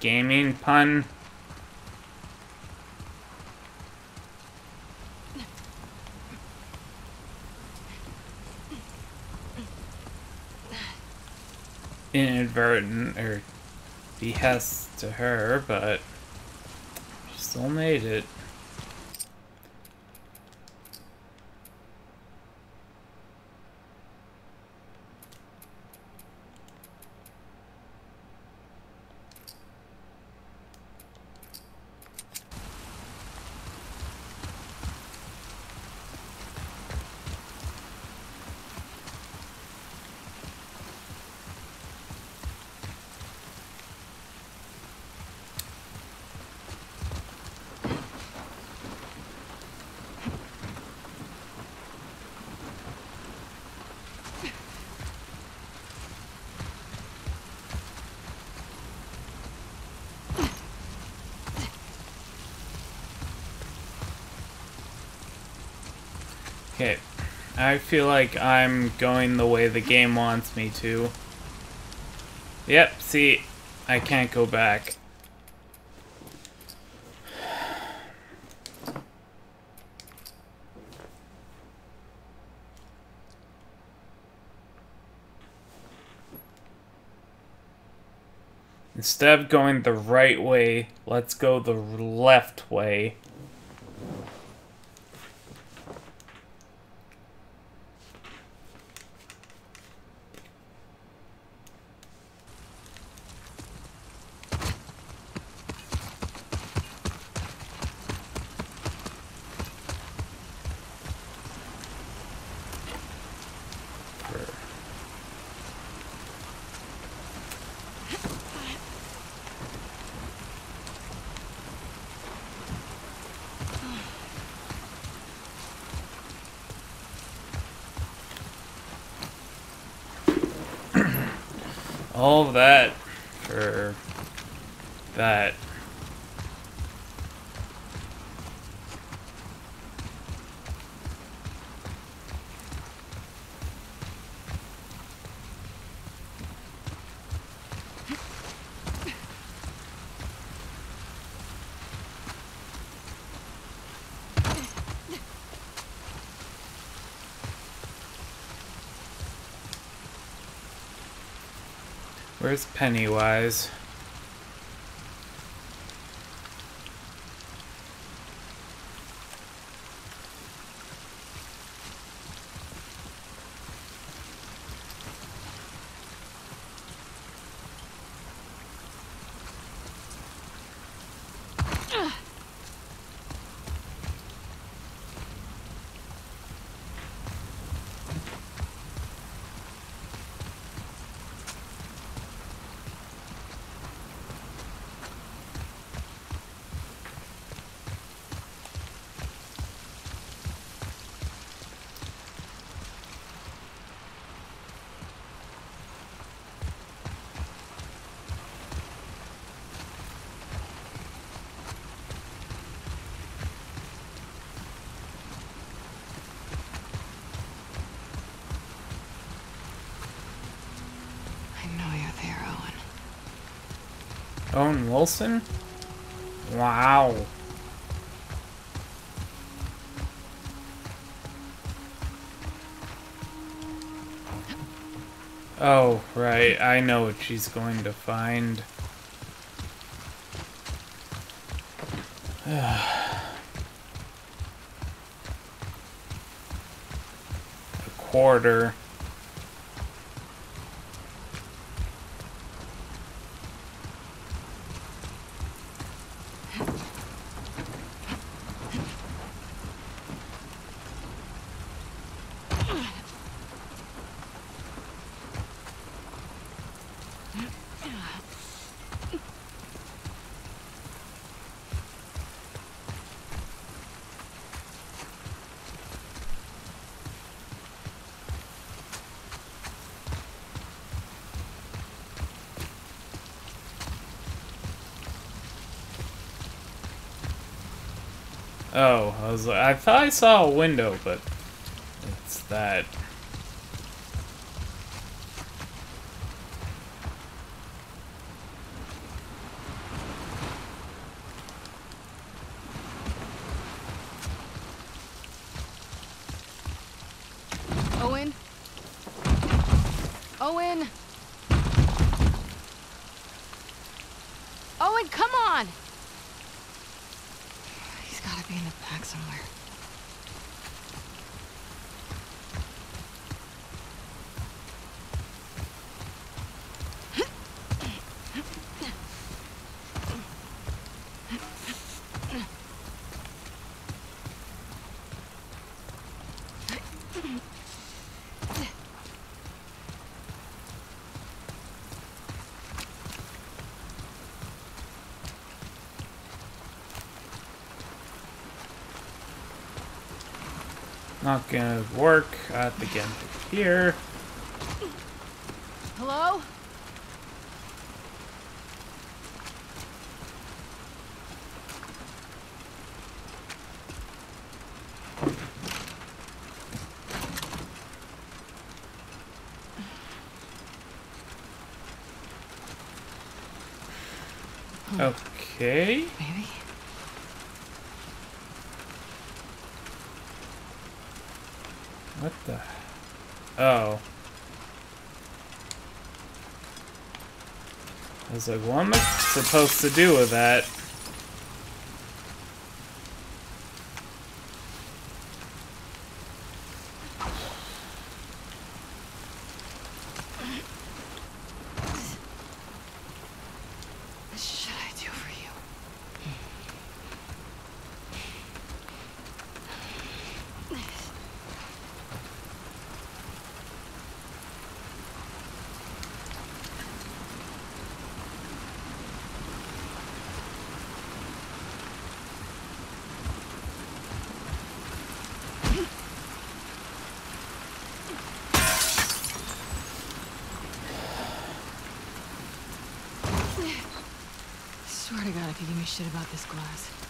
gaming pun? Inadvertent or behest to her, but she still made it. Okay, I feel like I'm going the way the game wants me to. Yep, see, I can't go back. Instead of going the right way, let's go the left way. All of that for that. Where's Pennywise? I know you're there, Owen. Owen Wilson? Wow. Oh, right. I know what she's going to find. A quarter. Oh, I was like, I thought I saw a window, but it's that. Owen? Owen? Owen, come on! He's gotta be in the back somewhere. Not gonna work at the end here. Hello? Okay. Maybe. What the? Oh. I was like, what am I supposed to do with that? What should I do for you? Swear to God, if you give me shit about this glass.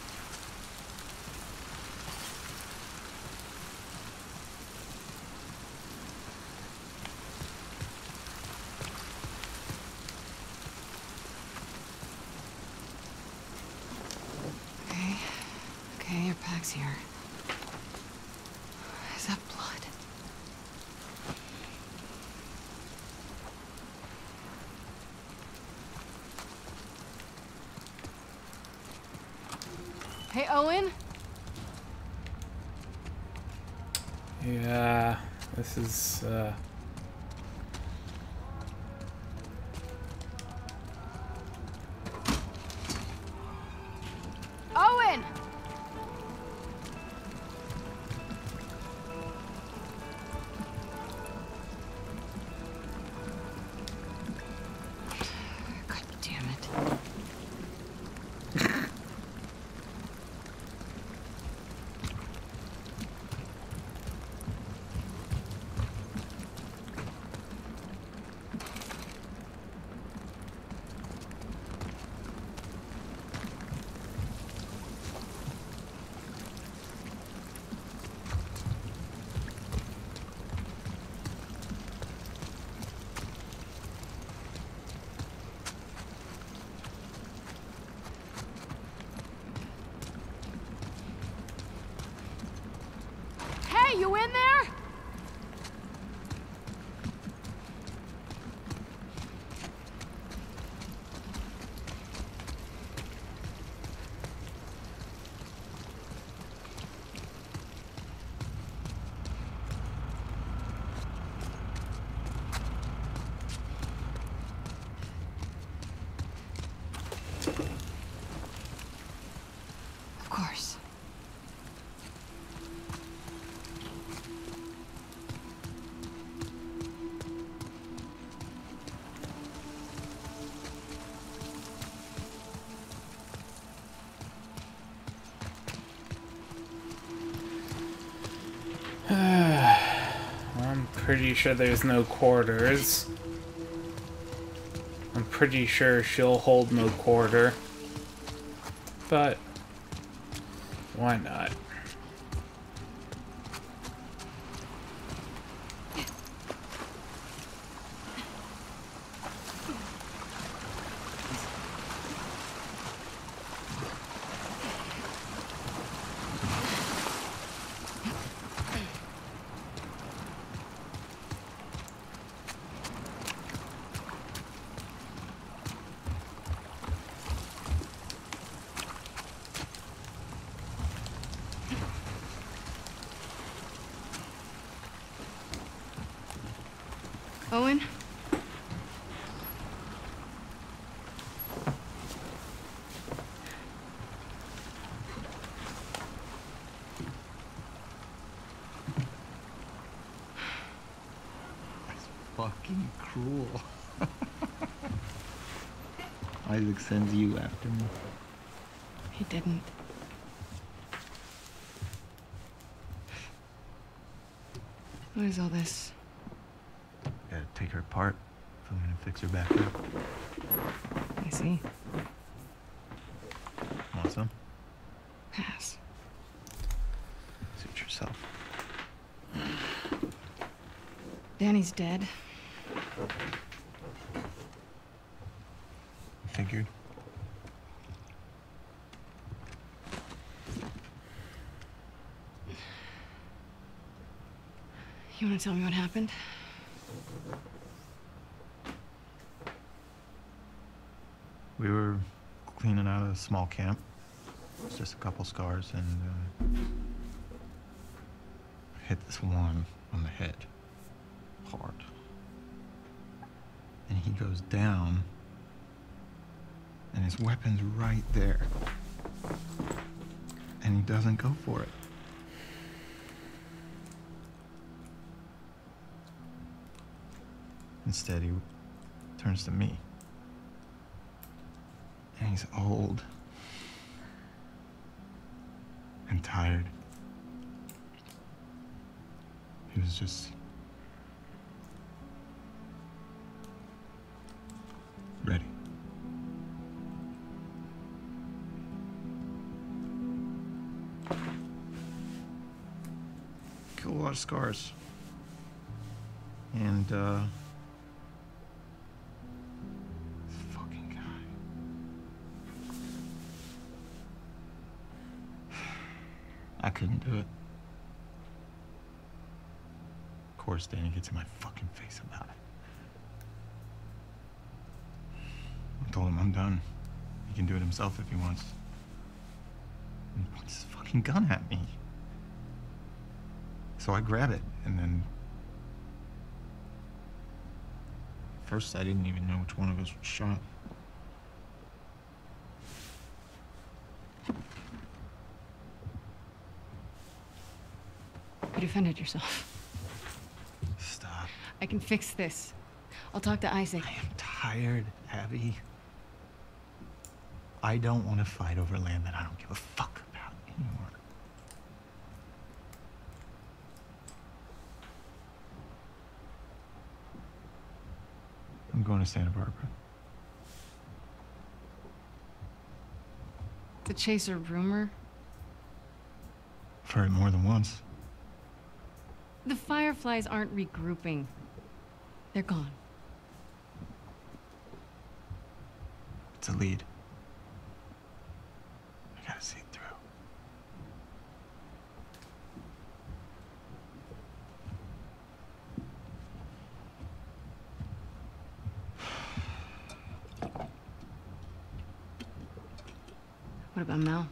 Pretty sure there's no quarters. I'm pretty sure she'll hold no quarter. But, why not? Owen? Fucking cruel. Isaac sends you after me. He didn't. What is all this? Gotta take her apart if I'm gonna fix her back up. I see. Want some? Pass. Suit yourself. Danny's dead. Figured. You to tell me what happened? We were cleaning out a small camp. It's just a couple scars and uh, hit this one on the head hard. And he goes down and his weapon's right there. And he doesn't go for it. Instead, he turns to me. And he's old. And tired. He was just. ready. Kill a lot of scars. And, uh, couldn't do it. Of course, Danny gets in my fucking face about it. I told him I'm done. He can do it himself if he wants. And he points his fucking gun at me. So I grab it, and then. First, I didn't even know which one of us was shot. Defended yourself. Stop. I can fix this. I'll talk to Isaac. I am tired, Abby. I don't want to fight over land that I don't give a fuck about anymore. I'm going to Santa Barbara. To chase a rumor? I've heard it more than once. The Fireflies aren't regrouping. They're gone. It's a lead. I gotta see it through. What about Mel?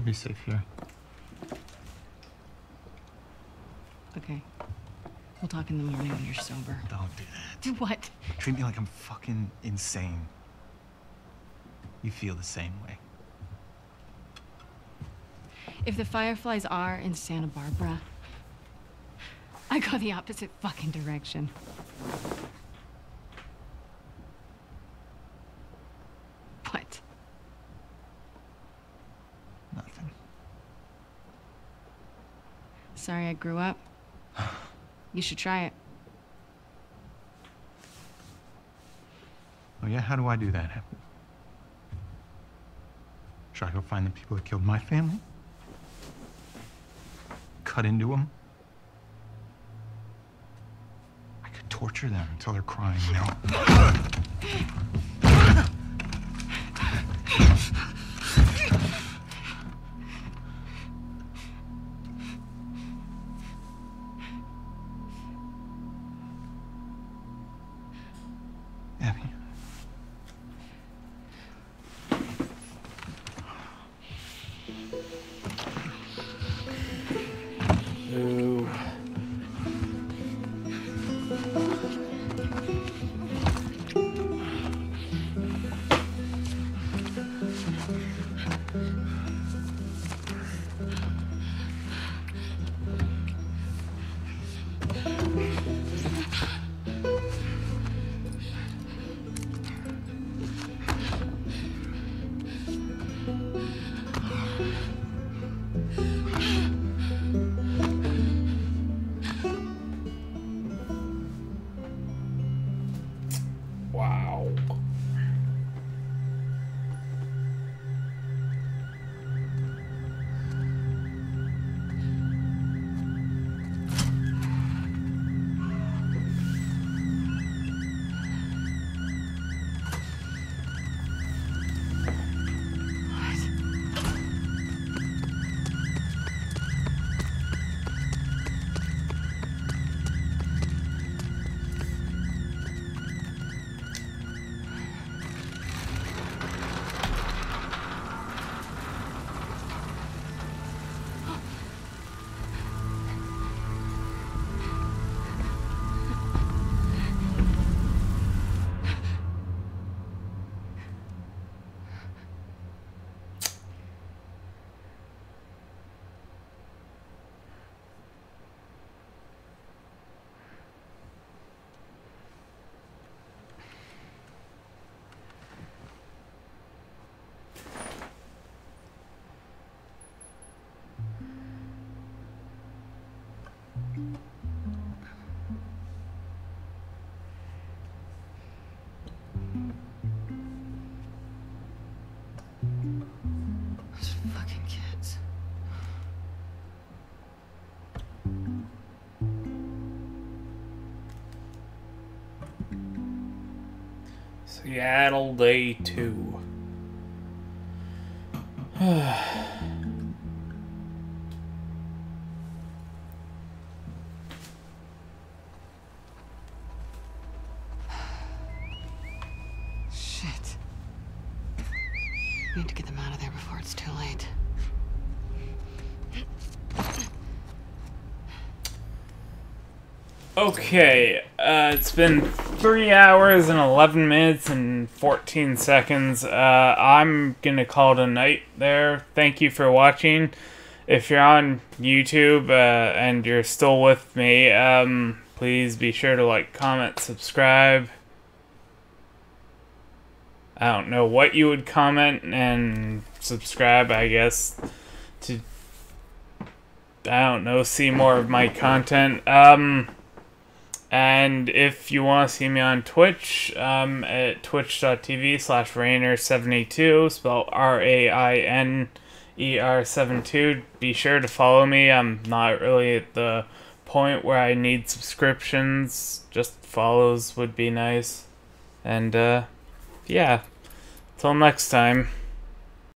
She'll be safe here. Okay. We'll talk in the morning when you're sober. Don't do that. Do what? Treat me like I'm fucking insane. You feel the same way. If the Fireflies are in Santa Barbara, I go the opposite fucking direction. What? Nothing. Sorry I grew up. You should try it. Oh yeah, how do I do that? Should I go find the people that killed my family? Cut into them? I could torture them until they're crying, you know? Seattle Day 2. Shit. We need to get them out of there before it's too late. Okay, uh, it's been three hours and 11 minutes and 14 seconds. Uh, I'm gonna call it a night there. Thank you for watching. If you're on YouTube uh, and you're still with me, um, please be sure to like, comment, subscribe. I don't know what you would comment and subscribe, I guess, to, I don't know, see more of my content. Um, and if you want to see me on Twitch, um, at twitch.tv slash Rainer72, spelled R A I N E R 72, be sure to follow me. I'm not really at the point where I need subscriptions, just follows would be nice. And, uh, yeah. Till next time.